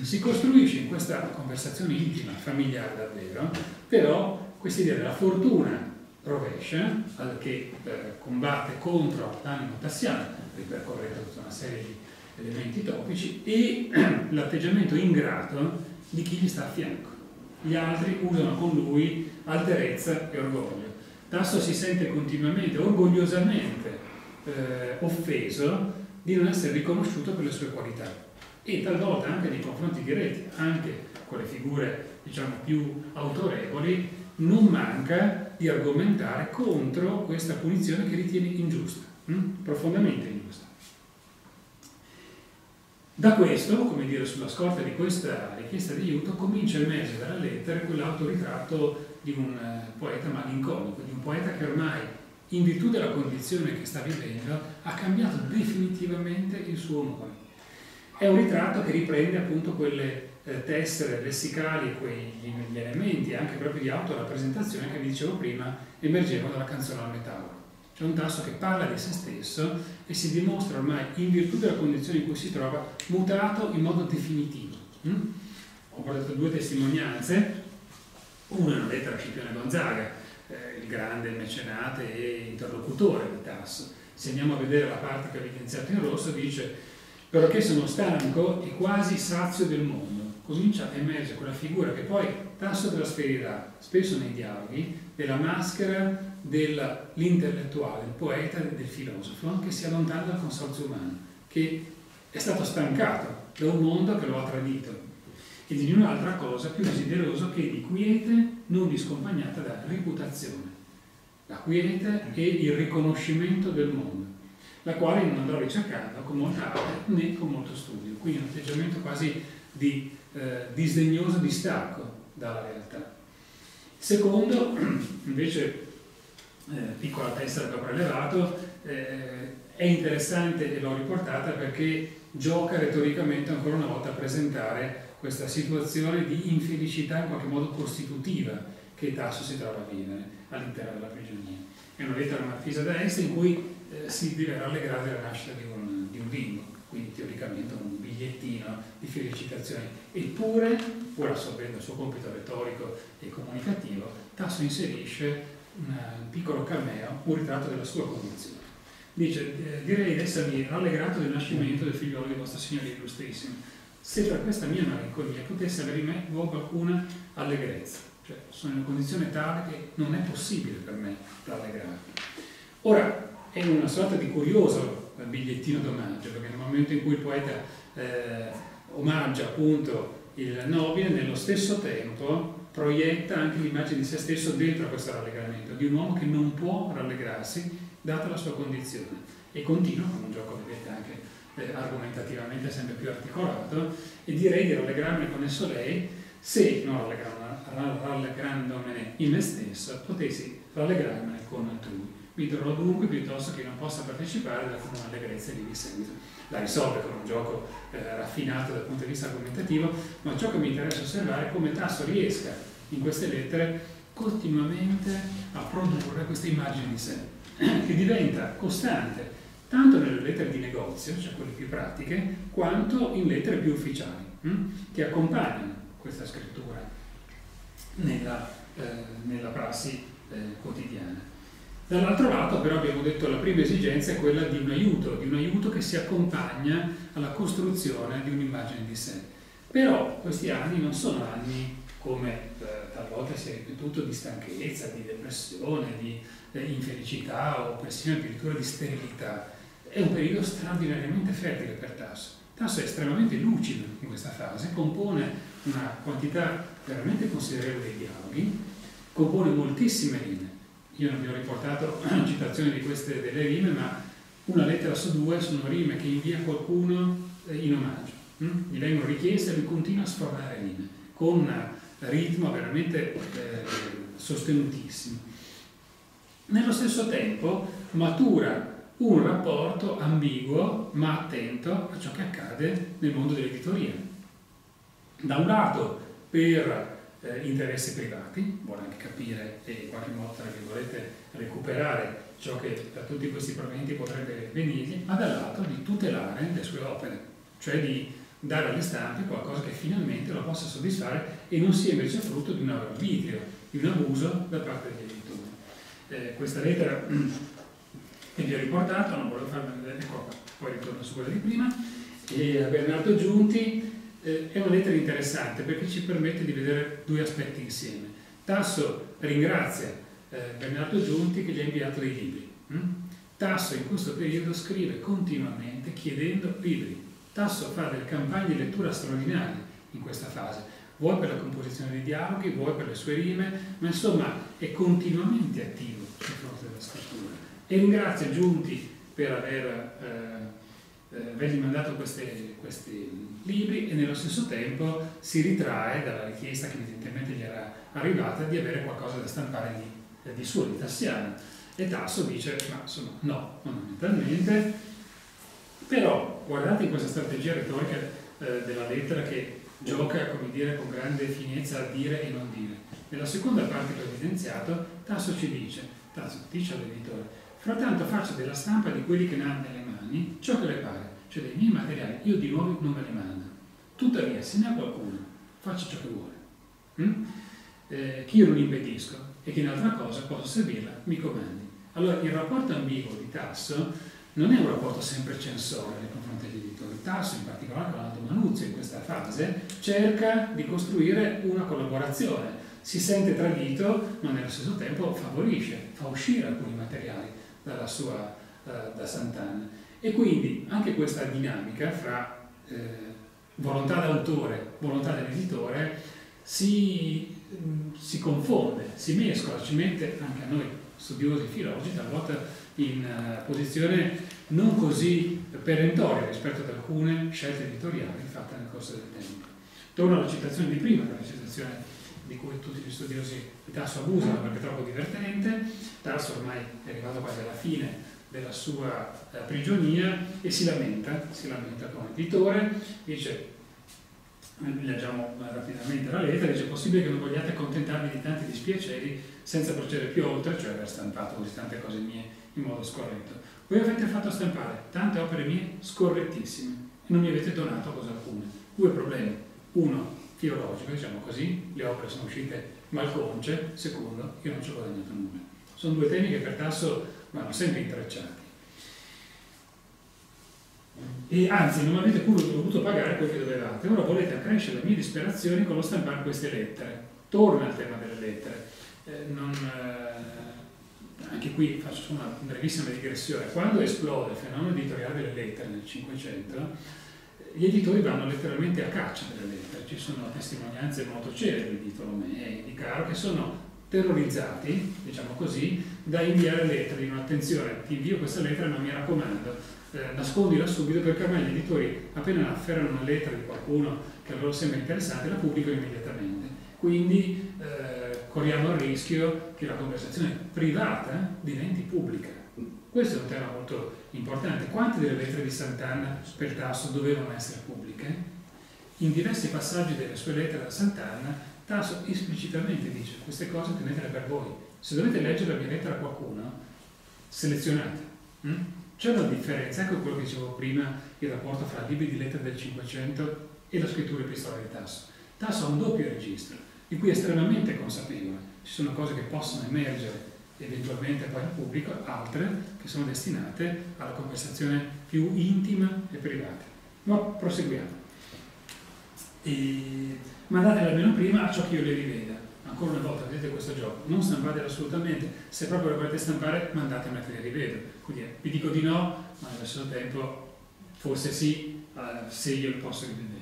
S2: Si costruisce in questa conversazione intima, familiare davvero, però questa idea della fortuna rovescia, che eh, combatte contro l'animo tassiano, ripercorrendo tutta una serie di elementi topici, e [clears throat] l'atteggiamento ingrato di chi gli sta a fianco. Gli altri usano con lui alterezza e orgoglio. Tasso si sente continuamente, orgogliosamente eh, offeso di non essere riconosciuto per le sue qualità e talvolta anche nei confronti diretti, anche con le figure diciamo più autorevoli, non manca di argomentare contro questa punizione che ritiene ingiusta, hm? profondamente. Da questo, come dire, sulla scorta di questa richiesta di aiuto, comincia a emergere dalla lettera quell'autoritratto di un eh, poeta malinconico, di un poeta che ormai, in virtù della condizione che sta vivendo, ha cambiato definitivamente il suo umore. È un ritratto che riprende appunto quelle eh, tessere lessicali, quegli elementi anche proprio di autorappresentazione che vi dicevo prima emergevano dalla canzone al metallo. C'è un tasso che parla di se stesso e si dimostra ormai, in virtù della condizione in cui si trova, mutato in modo definitivo. Mm? Ho portato due testimonianze, una è una lettera a Scipione Gonzaga, eh, il grande mecenate e interlocutore di Tasso. Se andiamo a vedere la parte che ho evidenziato in rosso, dice perché sono stanco e quasi sazio del mondo. Comincia a emergere quella figura che poi Tasso trasferirà spesso nei dialoghi della maschera dell'intellettuale, il poeta, del filosofo, che si allontana dal consorzio umano, che è stato stancato da un mondo che lo ha tradito e di un'altra cosa più desideroso che di quiete non discompagnata da reputazione. la quiete e il riconoscimento del mondo, la quale non andrò ricercando con molta arte né con molto studio, quindi un atteggiamento quasi di eh, disdegnoso distacco dalla realtà. Secondo, [clears throat] invece, eh, piccola testa da prelevato, eh, è interessante e l'ho riportata perché gioca retoricamente ancora una volta a presentare questa situazione di infelicità in qualche modo costitutiva che Tasso si trova a vivere all'interno della prigionia. È una lettera marchisa da est in cui eh, si deve rallegrare della nascita di un, di un bimbo, quindi teoricamente un bigliettino di felicitazioni. Eppure, pur assorbendo il suo compito retorico e comunicativo, Tasso inserisce un piccolo cameo, un ritratto della sua condizione. Dice, eh, direi di essermi rallegrato del nascimento del figliolo di vostra signoria illustrissima, se per questa mia malinconia potesse avere in me luogo alcuna allegrezza. Cioè, sono in una condizione tale che non è possibile per me rallegrarmi. Ora, è una sorta di curioso bigliettino d'omaggio, perché nel momento in cui il poeta eh, omaggia appunto il nobile, nello stesso tempo proietta anche l'immagine di se stesso dentro questo rallegramento, di un uomo che non può rallegrarsi data la sua condizione. E continua con un gioco, vedete, anche eh, argomentativamente sempre più articolato, e direi di rallegrarmi con esso lei se, non rallegrandomene in me stesso, potessi rallegrarmene con altrui. Mi trovo dunque piuttosto che non possa partecipare alla comune allegrezza e di seguito. La risolve con un gioco eh, raffinato dal punto di vista argomentativo, ma ciò che mi interessa osservare è come Tasso riesca in queste lettere continuamente a produrre queste immagini di sé [clears throat] che diventa costante tanto nelle lettere di negozio, cioè quelle più pratiche, quanto in lettere più ufficiali, hm? che accompagnano questa scrittura nella, eh, nella prassi eh, quotidiana. Dall'altro lato però abbiamo detto la prima esigenza è quella di un aiuto, di un aiuto che si accompagna alla costruzione di un'immagine di sé. Però questi anni non sono anni come eh, talvolta si è ripetuto di stanchezza, di depressione, di infelicità o persino addirittura di sterilità. È un periodo straordinariamente fertile per Tasso. Tasso è estremamente lucido in questa fase, compone una quantità veramente considerevole di dialoghi, compone moltissime rime. Io non vi ho riportato [clears throat] citazioni di queste delle rime, ma una lettera su due sono rime che invia qualcuno eh, in omaggio. Gli vengono richieste e lui continua a sfornare rime con un ritmo veramente eh, sostenutissimo nello stesso tempo matura un rapporto ambiguo ma attento a ciò che accade nel mondo dell'editoria. Da un lato per eh, interessi privati, vuole anche capire e in qualche modo, tra virgolette, recuperare ciò che da tutti questi proventi potrebbe venirgli, ma dall'altro di tutelare le sue opere, cioè di dare alle stampe qualcosa che finalmente lo possa soddisfare e non sia invece frutto di un arbitrio, di un abuso da parte degli editori. Eh, questa lettera [clears throat] che vi ho riportato, non volevo farla vedere, ecco poi ritorno su quella di prima, e a Bernardo Giunti eh, è una lettera interessante perché ci permette di vedere due aspetti insieme. Tasso ringrazia eh, Bernardo Giunti che gli ha inviato dei libri. Hm? Tasso in questo periodo scrive continuamente chiedendo libri. Tasso fa delle campagne di lettura straordinarie in questa fase vuoi per la composizione dei dialoghi, vuoi per le sue rime, ma insomma è continuamente attivo sul fronte della scrittura. E ringrazia Giunti per aver, eh, eh, avergli mandato queste, questi libri e nello stesso tempo si ritrae dalla richiesta che evidentemente gli era arrivata di avere qualcosa da stampare di, di suo, di Tassiano. E Tasso dice, ma insomma no, fondamentalmente, però guardate in questa strategia retorica eh, della lettera che gioca come dire, con grande finezza a dire e non dire. Nella seconda parte che ho evidenziato, Tasso ci dice, Tasso dice all'editore, frattanto faccia della stampa di quelli che ne ha nelle mani ciò che le pare, cioè dei miei materiali, io di nuovo non me ne mando. Tuttavia, se ne ha qualcuno, faccia ciò che vuole. Mm? Eh, che io non impedisco e che in altra cosa posso servirla, mi comandi. Allora, il rapporto ambiguo di Tasso non è un rapporto sempre censore nei confronti degli editori. Tasso, in particolare con Aldo Manuzio, in questa fase, cerca di costruire una collaborazione. Si sente tradito, ma nello stesso tempo favorisce, fa uscire alcuni materiali dalla sua, uh, da Sant'Anna. E quindi anche questa dinamica fra eh, volontà d'autore, volontà dell'editore, si, si confonde, si mescola, ci mette anche a noi studiosi filologi, talvolta in uh, posizione non così perentoria rispetto ad alcune scelte editoriali fatte nel corso del tempo. Torno alla citazione di prima, la citazione di cui tutti gli studiosi di Tasso abusano perché è troppo divertente. Tasso ormai è arrivato quasi alla fine della sua eh, prigionia e si lamenta, si lamenta con l'editore, dice, leggiamo rapidamente la lettera, dice è possibile che non vogliate accontentarvi di tanti dispiaceri senza procedere più oltre, cioè aver stampato così tante cose mie in modo scorretto. Voi avete fatto stampare tante opere mie scorrettissime e non mi avete donato cosa alcuna. Due problemi. Uno, filologico, diciamo così, le opere sono uscite malconce, secondo, io non ci ho guadagnato nulla. Sono due temi che per Tasso vanno sempre intrecciati. E anzi, non avete pure dovuto pagare quel che dovevate, ora volete accrescere le mie disperazioni con lo stampare queste lettere. Torna al tema delle lettere. Eh, non, eh, anche qui faccio una brevissima digressione. Quando esplode il fenomeno editoriale delle lettere nel Cinquecento, gli editori vanno letteralmente a caccia delle lettere, ci sono testimonianze molto celebri di Tolomei e di Caro che sono terrorizzati, diciamo così, da inviare lettere, dicono attenzione, ti invio questa lettera ma mi raccomando, eh, nascondila subito perché ormai gli editori appena afferrano una lettera di qualcuno che a loro sembra interessante la pubblicano immediatamente. Quindi eh, corriamo il rischio che la conversazione privata diventi pubblica. Questo è un tema molto importante. Quante delle lettere di Sant'Anna per Tasso dovevano essere pubbliche? In diversi passaggi delle sue lettere a Sant'Anna, Tasso esplicitamente dice queste cose tenetele per voi. Se dovete leggere la mia lettera a qualcuno, selezionate. Mm? C'è una differenza, ecco quello che dicevo prima, il rapporto fra libri di lettere del Cinquecento e la scrittura epistolare di Tasso. Tasso ha un doppio registro, di cui è estremamente consapevole. Ci sono cose che possono emergere eventualmente poi al pubblico, altre che sono destinate alla conversazione più intima e privata. Ma proseguiamo. E mandatele almeno prima a ciò che io le riveda. Ancora una volta, vedete questo gioco, non stampatele assolutamente, se proprio le volete stampare mandatemi che le rivedo. Quindi vi dico di no, ma allo stesso tempo forse sì, uh, se io le posso rivedere.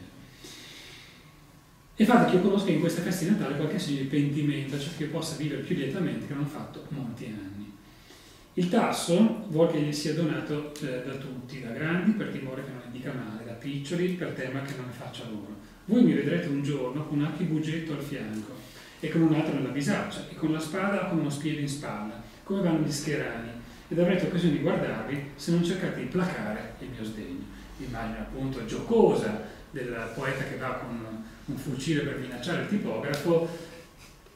S2: E fate che io conosca in queste feste di Natale qualche segno di pentimento, cioè che possa vivere più lietamente che non ho fatto molti anni. Il tasso vuole che gli sia donato eh, da tutti, da grandi per timore che non ne dica male, da piccoli per tema che non ne faccia loro. Voi mi vedrete un giorno con un archibugetto al fianco e con un altro nella bisaccia e con la spada o con uno spiedo in spalla, come vanno gli scherani, ed avrete occasione di guardarvi se non cercate di placare il mio sdegno. L'immagine appunto giocosa del poeta che va con un fucile per minacciare il tipografo,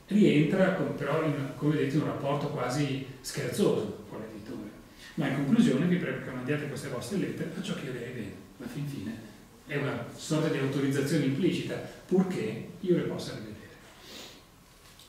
S2: rientra con, però in, come detto, in un rapporto quasi scherzoso con l'editore. Ma in conclusione vi prego che mandiate queste vostre lettere a ciò che io le rivedo. Alla fin fine è una sorta di autorizzazione implicita, purché io le possa rivedere.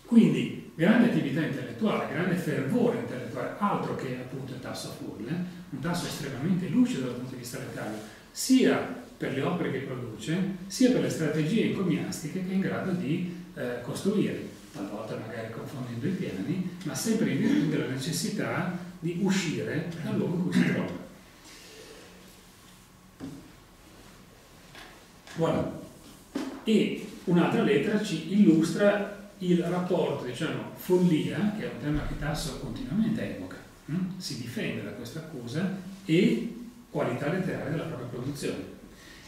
S2: Quindi, grande attività intellettuale, grande fervore intellettuale, altro che appunto il tasso a fulle, un tasso estremamente lucido dal punto di vista letterario, sia per le opere che produce, sia per le strategie encomiastiche che è in grado di eh, costruire, talvolta magari confondendo i piani, ma sempre in virtù della necessità di uscire dal luogo in cui si trova. Voilà. E un'altra lettera ci illustra il rapporto, diciamo, follia, che è un tema che Tasso continuamente evoca, hm? si difende da questa accusa, e qualità letteraria della propria produzione.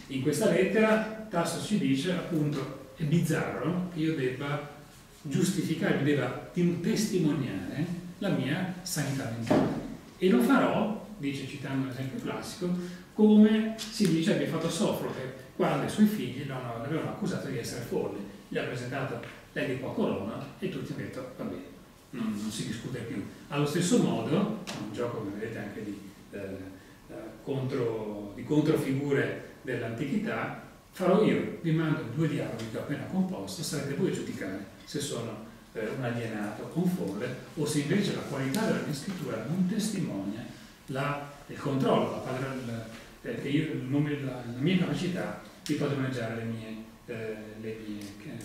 S2: In questa lettera Tasso ci dice appunto è bizzarro che io debba giustificare, debba testimoniare la mia sanità mentale. E lo farò, dice citando un esempio classico, come si dice abbia fatto Sofrote quando i suoi figli l'avevano accusato di essere folle. Gli ha presentato l'Edipo a Corona e tutti hanno detto va bene, non, non, si discute più. Allo stesso modo, un gioco come vedete anche di, eh, eh contro, di controfigure dell'antichità, farò io, vi mando due dialoghi che ho appena composto, sarete voi a giudicare se sono eh, un alienato un folle o se invece la qualità della mia scrittura non testimonia la, il controllo, la, la, eh, io, la, la, mia capacità di padroneggiare le mie, eh, le mie eh,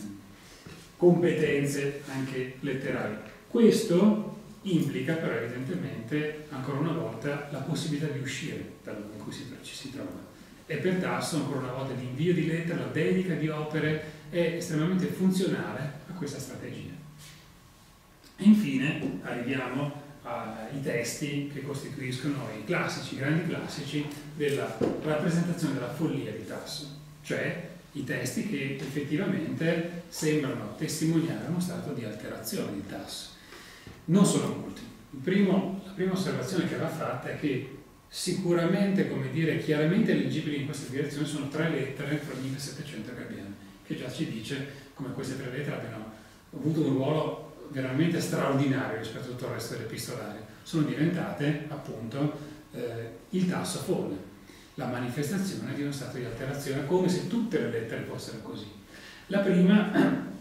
S2: competenze anche letterarie. Questo implica però evidentemente ancora una volta la possibilità di uscire dal luogo in cui si, ci si trova e per Tasso, ancora una volta, l'invio di lettere, la dedica di opere è estremamente funzionale a questa strategia. E infine arriviamo ai testi che costituiscono i classici, i grandi classici della rappresentazione della follia di Tasso, cioè i testi che effettivamente sembrano testimoniare uno stato di alterazione di Tasso. Non sono molti. Primo, la prima osservazione che va fatta è che sicuramente, come dire, chiaramente leggibili in questa direzione sono tre lettere fra 1700 che abbiamo, che già ci dice come queste tre lettere abbiano avuto un ruolo veramente straordinario rispetto a tutto il resto dell'epistolario. Sono diventate appunto eh, il tasso folle, la manifestazione di uno stato di alterazione, come se tutte le lettere fossero così. La prima [clears throat]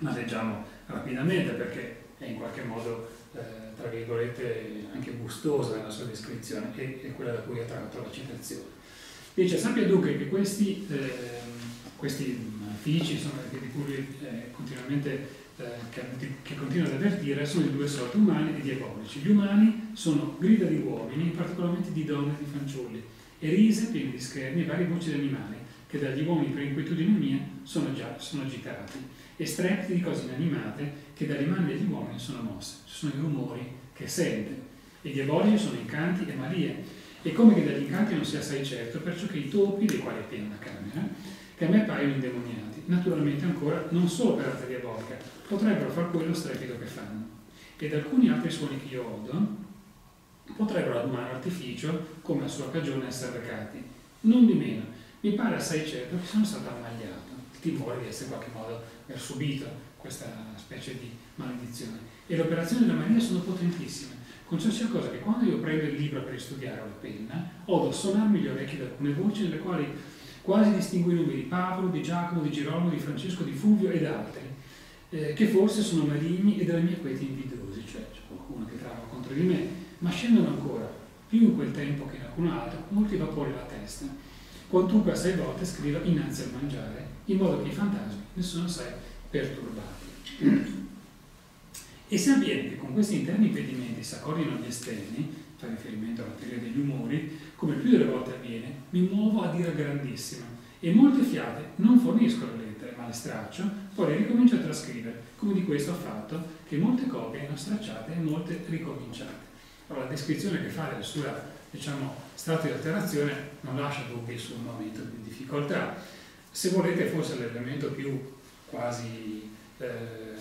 S2: la leggiamo rapidamente perché è in qualche modo, eh, tra virgolette, anche gustosa nella sua descrizione e è quella da cui ha tratto la citazione. Dice, sappia dunque che questi, eh, questi malefici insomma, di cui eh, continuamente eh, che, continuano ad avvertire sono di due sorti, umani e diabolici. Gli umani sono grida di uomini, particolarmente di donne e di fanciulli, e rise piene di schermi e varie voci di animali, che dagli uomini per inquietudine mia sono già sono agitati, e strepiti di cose inanimate che dalle mani degli uomini sono mosse. Ci sono i rumori che sente. I diabolici sono incanti e malie, e come che dagli incanti non sia assai certo, perciò che i topi, dei quali è piena la camera, che a me paiono indemoniati, naturalmente ancora non solo per arte diabolica, potrebbero far quello strepito che fanno. Ed alcuni altri suoni che io odo potrebbero ad umano artificio, come a sua cagione, essere recati. Non di meno, mi pare assai certo che sono stato ammagliato, il timore di essere in qualche modo aver subito questa specie di maledizione. E le operazioni della Maria sono potentissime, con ciò sia cosa che quando io prendo il libro per studiare la penna, odo suonarmi gli orecchi da alcune voci nelle quali quasi distingo i nomi di Pavolo, di Giacomo, di Girolamo, di Francesco, di Fulvio ed altri, eh, che forse sono maligni e delle mie quieti invidiosi, cioè c'è qualcuno che trama contro di me, ma scendono ancora, più in quel tempo che in alcun altro, molti vapori alla testa. Quantunque a sei volte scrivo innanzi al mangiare, in modo che i fantasmi ne sono assai perturbati. E se avviene che con questi interni impedimenti si accordino gli esterni, fa riferimento alla teoria degli umori, come più delle volte avviene, mi muovo a dire grandissima e molte fiate non forniscono le lettere, ma le straccio, poi le ricomincio a trascrivere, come di questo ho fatto, che molte copie hanno stracciate e molte ricominciate. Allora, la descrizione che fa del suo diciamo, stato di alterazione non lascia dubbi sul momento di difficoltà. Se volete, forse l'elemento più quasi eh,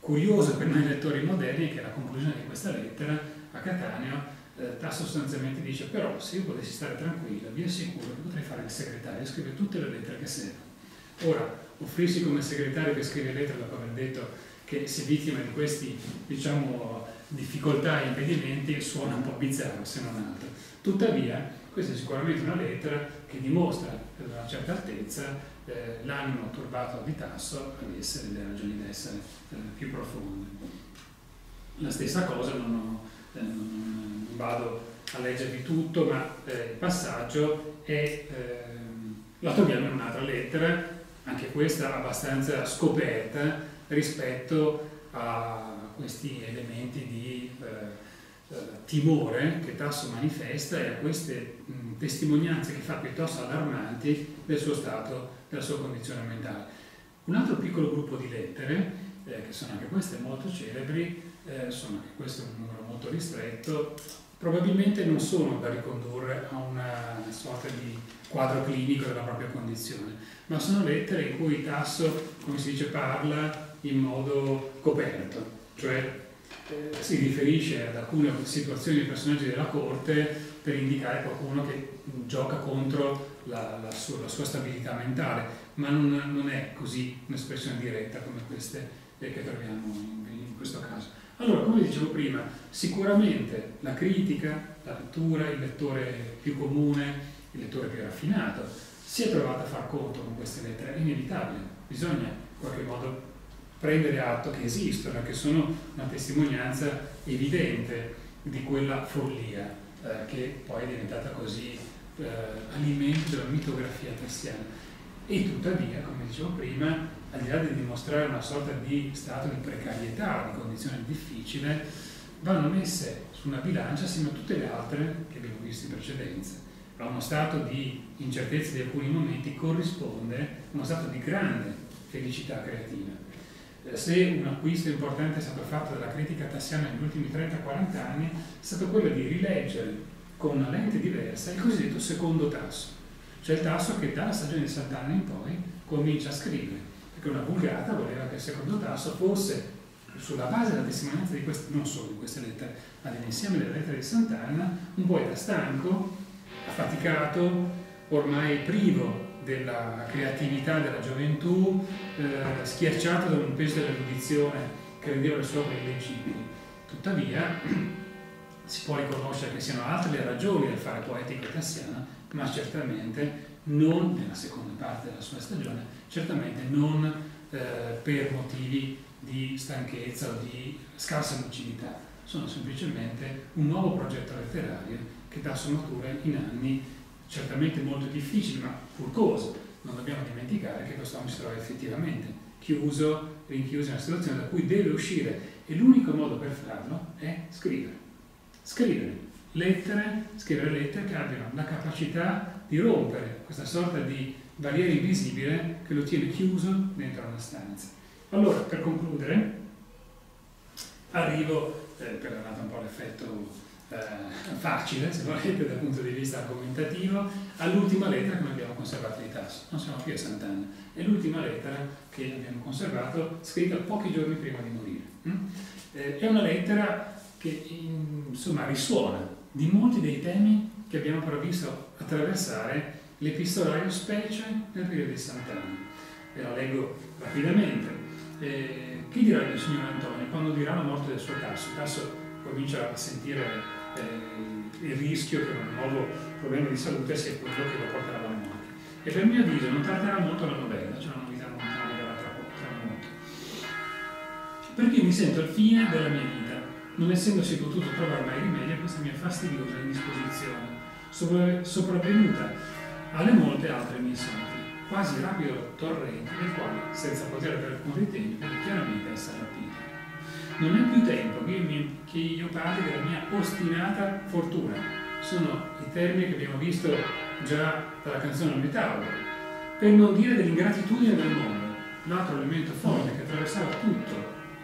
S2: curioso per noi lettori moderni è che la conclusione di questa lettera a Catania eh, sostanzialmente dice però se io potessi stare tranquilla vi assicuro che potrei fare il segretario e scrivere tutte le lettere che servono. Ora, offrirsi come segretario che scrive lettere dopo aver detto che si è vittima di queste diciamo, difficoltà e impedimenti suona un po' bizzarro se non altro. Tuttavia, questa è sicuramente una lettera che dimostra per una certa altezza eh, l'animo turbato di Tasso essere le ragioni di essere eh, più profonde. La stessa cosa non ho, eh, non vado a leggervi tutto, ma eh, il passaggio è, ehm, la troviamo in un'altra lettera, anche questa abbastanza scoperta rispetto a questi elementi di eh, eh, timore che Tasso manifesta e a queste mh, testimonianze che fa piuttosto allarmanti del suo stato, della sua condizione mentale. Un altro piccolo gruppo di lettere, eh, che sono anche queste molto celebri, eh, sono anche questo un numero molto ristretto, probabilmente non sono da ricondurre a una sorta di quadro clinico della propria condizione, ma sono lettere in cui Tasso, come si dice, parla in modo coperto, cioè eh, si riferisce ad alcune situazioni di personaggi della corte per indicare qualcuno che gioca contro la, la, sua, la sua, stabilità mentale, ma non, non, è così un'espressione diretta come queste che troviamo in, in questo caso. Allora, come dicevo prima, sicuramente la critica, la lettura, il lettore più comune, il lettore più raffinato, si è trovato a far conto con queste lettere, è inevitabile, bisogna in qualche modo prendere atto che esistono, che sono una testimonianza evidente di quella follia eh, che poi è diventata così eh, alimento della mitografia cristiana. E tuttavia, come dicevo prima, al di là di dimostrare una sorta di stato di precarietà, di condizione difficile, vanno messe su una bilancia assieme a tutte le altre che abbiamo visto in precedenza. A uno stato di incertezza di alcuni momenti corrisponde uno stato di grande felicità creativa. Eh, se un acquisto importante è stato fatto dalla critica tassiana negli ultimi 30-40 anni, è stato quello di rileggere con una lente diversa il cosiddetto secondo tasso, cioè il tasso che dalla stagione di Sant'Anna in poi comincia a scrivere, perché una vulgata voleva che il secondo tasso fosse sulla base della testimonianza di queste, non solo di queste lettere, ma dell'insieme delle lettere di Sant'Anna, un poeta stanco, affaticato, ormai privo della creatività della gioventù, eh, schiacciato da un peso dell'erudizione che rendeva le sue opere illeggibili. Tuttavia, [clears throat] si può riconoscere che siano altre le ragioni del fare poetica tassiana, ma certamente non, nella seconda parte della sua stagione, certamente non eh, per motivi di stanchezza o di scarsa lucidità, sono semplicemente un nuovo progetto letterario che dà sfumature in anni certamente molto difficili, ma furcosi. Non dobbiamo dimenticare che quest'uomo si trova effettivamente chiuso, rinchiuso in una situazione da cui deve uscire e l'unico modo per farlo è scrivere. Scrivere lettere, scrivere lettere che abbiano la capacità di rompere questa sorta di barriera invisibile che lo tiene chiuso dentro una stanza. Allora, per concludere, arrivo, eh, per dare un po' l'effetto eh, facile, se volete, dal punto di vista argomentativo, all'ultima lettera che noi abbiamo conservato di Tasso. Non siamo più a Sant'Anna, è l'ultima lettera che abbiamo conservato, scritta pochi giorni prima di morire. Mm? Eh, è una lettera che insomma risuona di molti dei temi che abbiamo però visto attraversare l'epistolario specie nel periodo di Sant'Anna. Ve la leggo rapidamente. Eh, che dirà il signor Antonio quando dirà la morte del suo Tasso? Tasso comincia a sentire eh, il rischio che un nuovo problema di salute sia quello che lo porterà alla morte. E per mio avviso non tarderà molto la novella, c'è una novità non tarderà tra, tra molto. Perché mi sento al fine della mia vita, non essendosi potuto trovare mai rimedio a questa mia fastidiosa indisposizione, sopravvenuta alle molte altre mie sorti quasi rapido torrente nel quale, senza poter avere alcun ritegno, chiaramente essere rapito. Non è più tempo che io, che io parli della mia ostinata fortuna. Sono i termini che abbiamo visto già dalla canzone Metauro. Per non dire dell'ingratitudine del mondo, l'altro elemento forte che attraversava tutto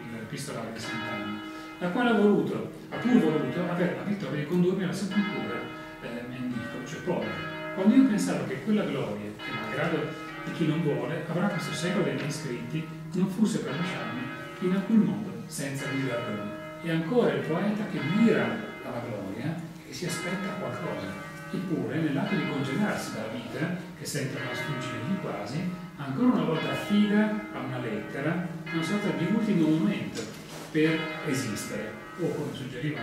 S2: il epistolario di Sant'Anna, la quale ha voluto, ha pur voluto, avere la vittoria di condurmi alla sepoltura eh, mendico, cioè povero quando io pensavo che quella gloria, che malgrado di chi non vuole, avrà questo secolo degli iscritti, non fosse per lasciarmi in alcun modo senza guidarlo. E ancora il poeta che mira alla gloria e si aspetta qualcosa. Eppure, nell'atto di congedarsi dalla vita, che sente una sfuggirgli quasi, ancora una volta affida a una lettera una sorta di ultimo momento per esistere, o come suggeriva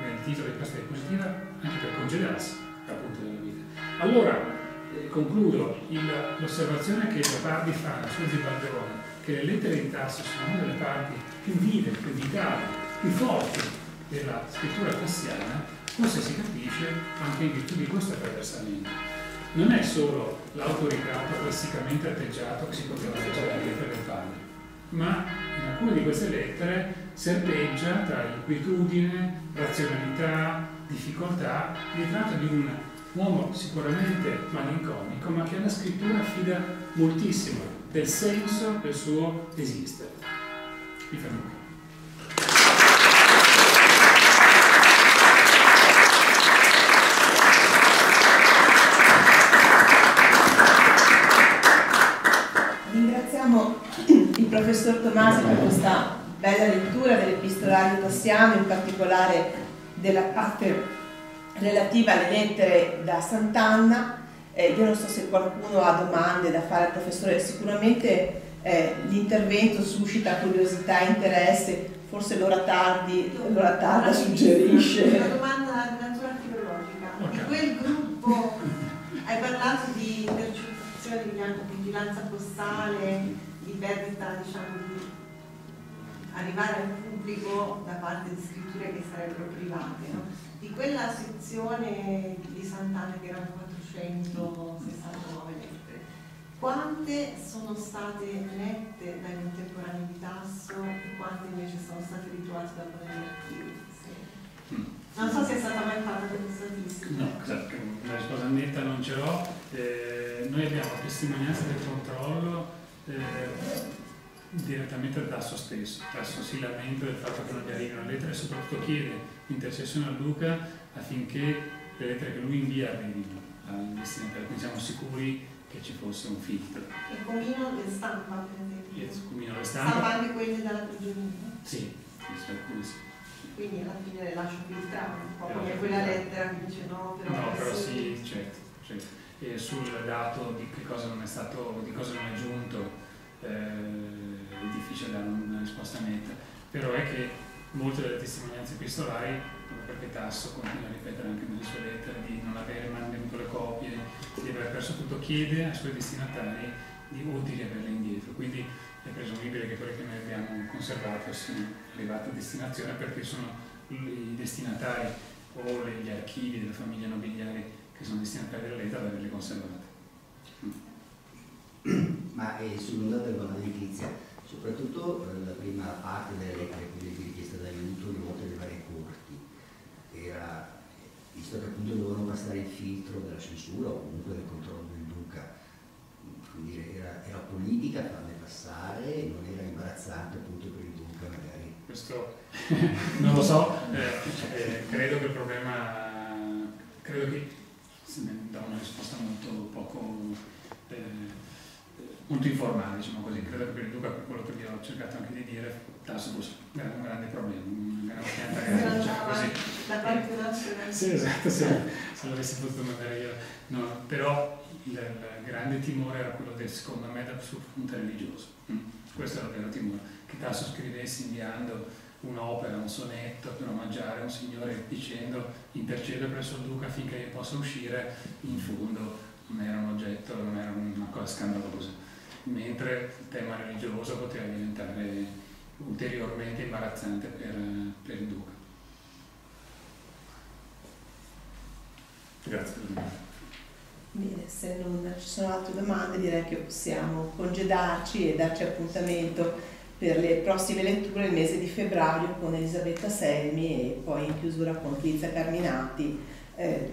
S2: nel titolo di questa diapositiva, anche per congedarsi appunto della vita. Allora, eh, concludo l'osservazione che Leopardi fa nel suo Zibalderone, che le lettere di tasso sono una delle parti più vive, più vitali, più forti della scrittura tassiana, forse si capisce anche in virtù di questo attraversamento. Non è solo l'autoritratto classicamente atteggiato che si poteva leggere alle lettere del padre, ma in alcune di queste lettere serpeggia tra inquietudine, razionalità, difficoltà, il ritratto di un uomo sicuramente malinconico, ma che alla scrittura affida moltissimo del senso del suo esistere. Mi fermo qui.
S1: Ringraziamo il professor Tomasi per questa bella lettura dell'epistolario tassiano, in particolare della parte relativa alle lettere da Sant'Anna. Eh, io non so se qualcuno ha domande da fare al professore, sicuramente eh, l'intervento suscita curiosità e interesse, forse l'ora tardi, l'ora tarda suggerisce.
S3: Una domanda di natura filologica. Di quel gruppo hai parlato di intercettazione di vigilanza postale, di perdita diciamo, di arrivare al pubblico da parte di scritture che sarebbero private. No? di quella sezione di Sant'Anna che erano 469 lettere, quante sono state lette dai contemporanei di Tasso e quante invece sono state ritrovate da negli archivi? Non so se è stata mai fatta questa statistica.
S2: No, esatto, una risposta netta non ce l'ho. Eh, noi abbiamo testimonianza del controllo eh, direttamente al Tasso stesso. Tasso si lamenta del fatto che non gli arrivino le lettere e soprattutto chiede intercessione a Luca affinché le lettere che lui invia arrivino al destinatario, quindi siamo sicuri che ci fosse un filtro.
S3: E Comino le stampa, per esempio?
S2: Comino
S3: le stampa. Stampa anche quelle dalla prigionia?
S2: Sì, alcune sì.
S3: Quindi alla fine le lascio filtrare un po' come quella lettera che dice no, però...
S2: No, però sì, certo, certo. E sul dato di che cosa non è stato, di cosa non è giunto, eh, è difficile dare una risposta netta, però è che molte delle testimonianze epistolari, perché Tasso continua a ripetere anche nelle sue lettere di non avere mantenuto le copie, di aver perso tutto, chiede ai suoi destinatari di, o di indietro. Quindi è presumibile che quelle che noi abbiamo conservato siano arrivate a destinazione perché sono i destinatari o gli archivi delle famiglie nobiliari che sono destinatari della lettera ad averle conservate.
S4: Ma eh, sull'onda del valore edilizia, soprattutto eh, la prima parte delle lettere, quindi di richiesta d'aiuto di molte delle varie corti, era, visto che appunto dovevano passare il filtro della censura o comunque del controllo del duca, quindi era, era politica farle passare, non era imbarazzante appunto per il duca magari.
S2: Questo non lo so, eh, eh, credo che il problema, credo che dà una risposta molto poco, eh, molto informale, diciamo così, credo che per il duca, per quello che vi ho cercato anche di dire, Tasso fosse un grande problema, una grande pianta diciamo così.
S3: La parte nazionale.
S2: Sì, esatto, se, se l'avessi potuto mandare io. No, però il, grande timore era quello del, secondo me, sul fronte religioso. Mm. Questo era il vero timore, che Tasso scrivesse inviando un'opera, un sonetto per omaggiare un signore dicendo intercedo presso il duca affinché io possa uscire, in fondo non era un oggetto, non era una cosa scandalosa. Mentre il tema religioso poteva diventare ulteriormente imbarazzante per, per il duca. Grazie.
S1: Bene, se non ci sono altre domande direi che possiamo congedarci e darci appuntamento per le prossime letture il mese di febbraio con Elisabetta Selmi e poi in chiusura con Lizza Carminati eh,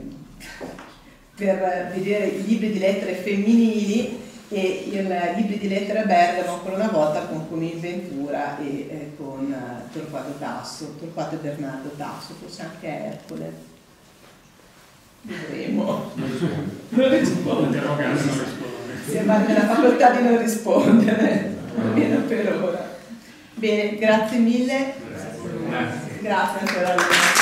S1: per vedere i libri di lettere femminili e i libri di lettere a Bergamo ancora una volta con Conil Ventura e eh, con uh, Torquato Tasso, Torquato e Bernardo Tasso, forse anche Ercole. Vedremo.
S2: Non risponde. Non risponde.
S1: Avvale della facoltà di non rispondere, almeno per ora. Bene, grazie mille. Grazie, grazie ancora a voi.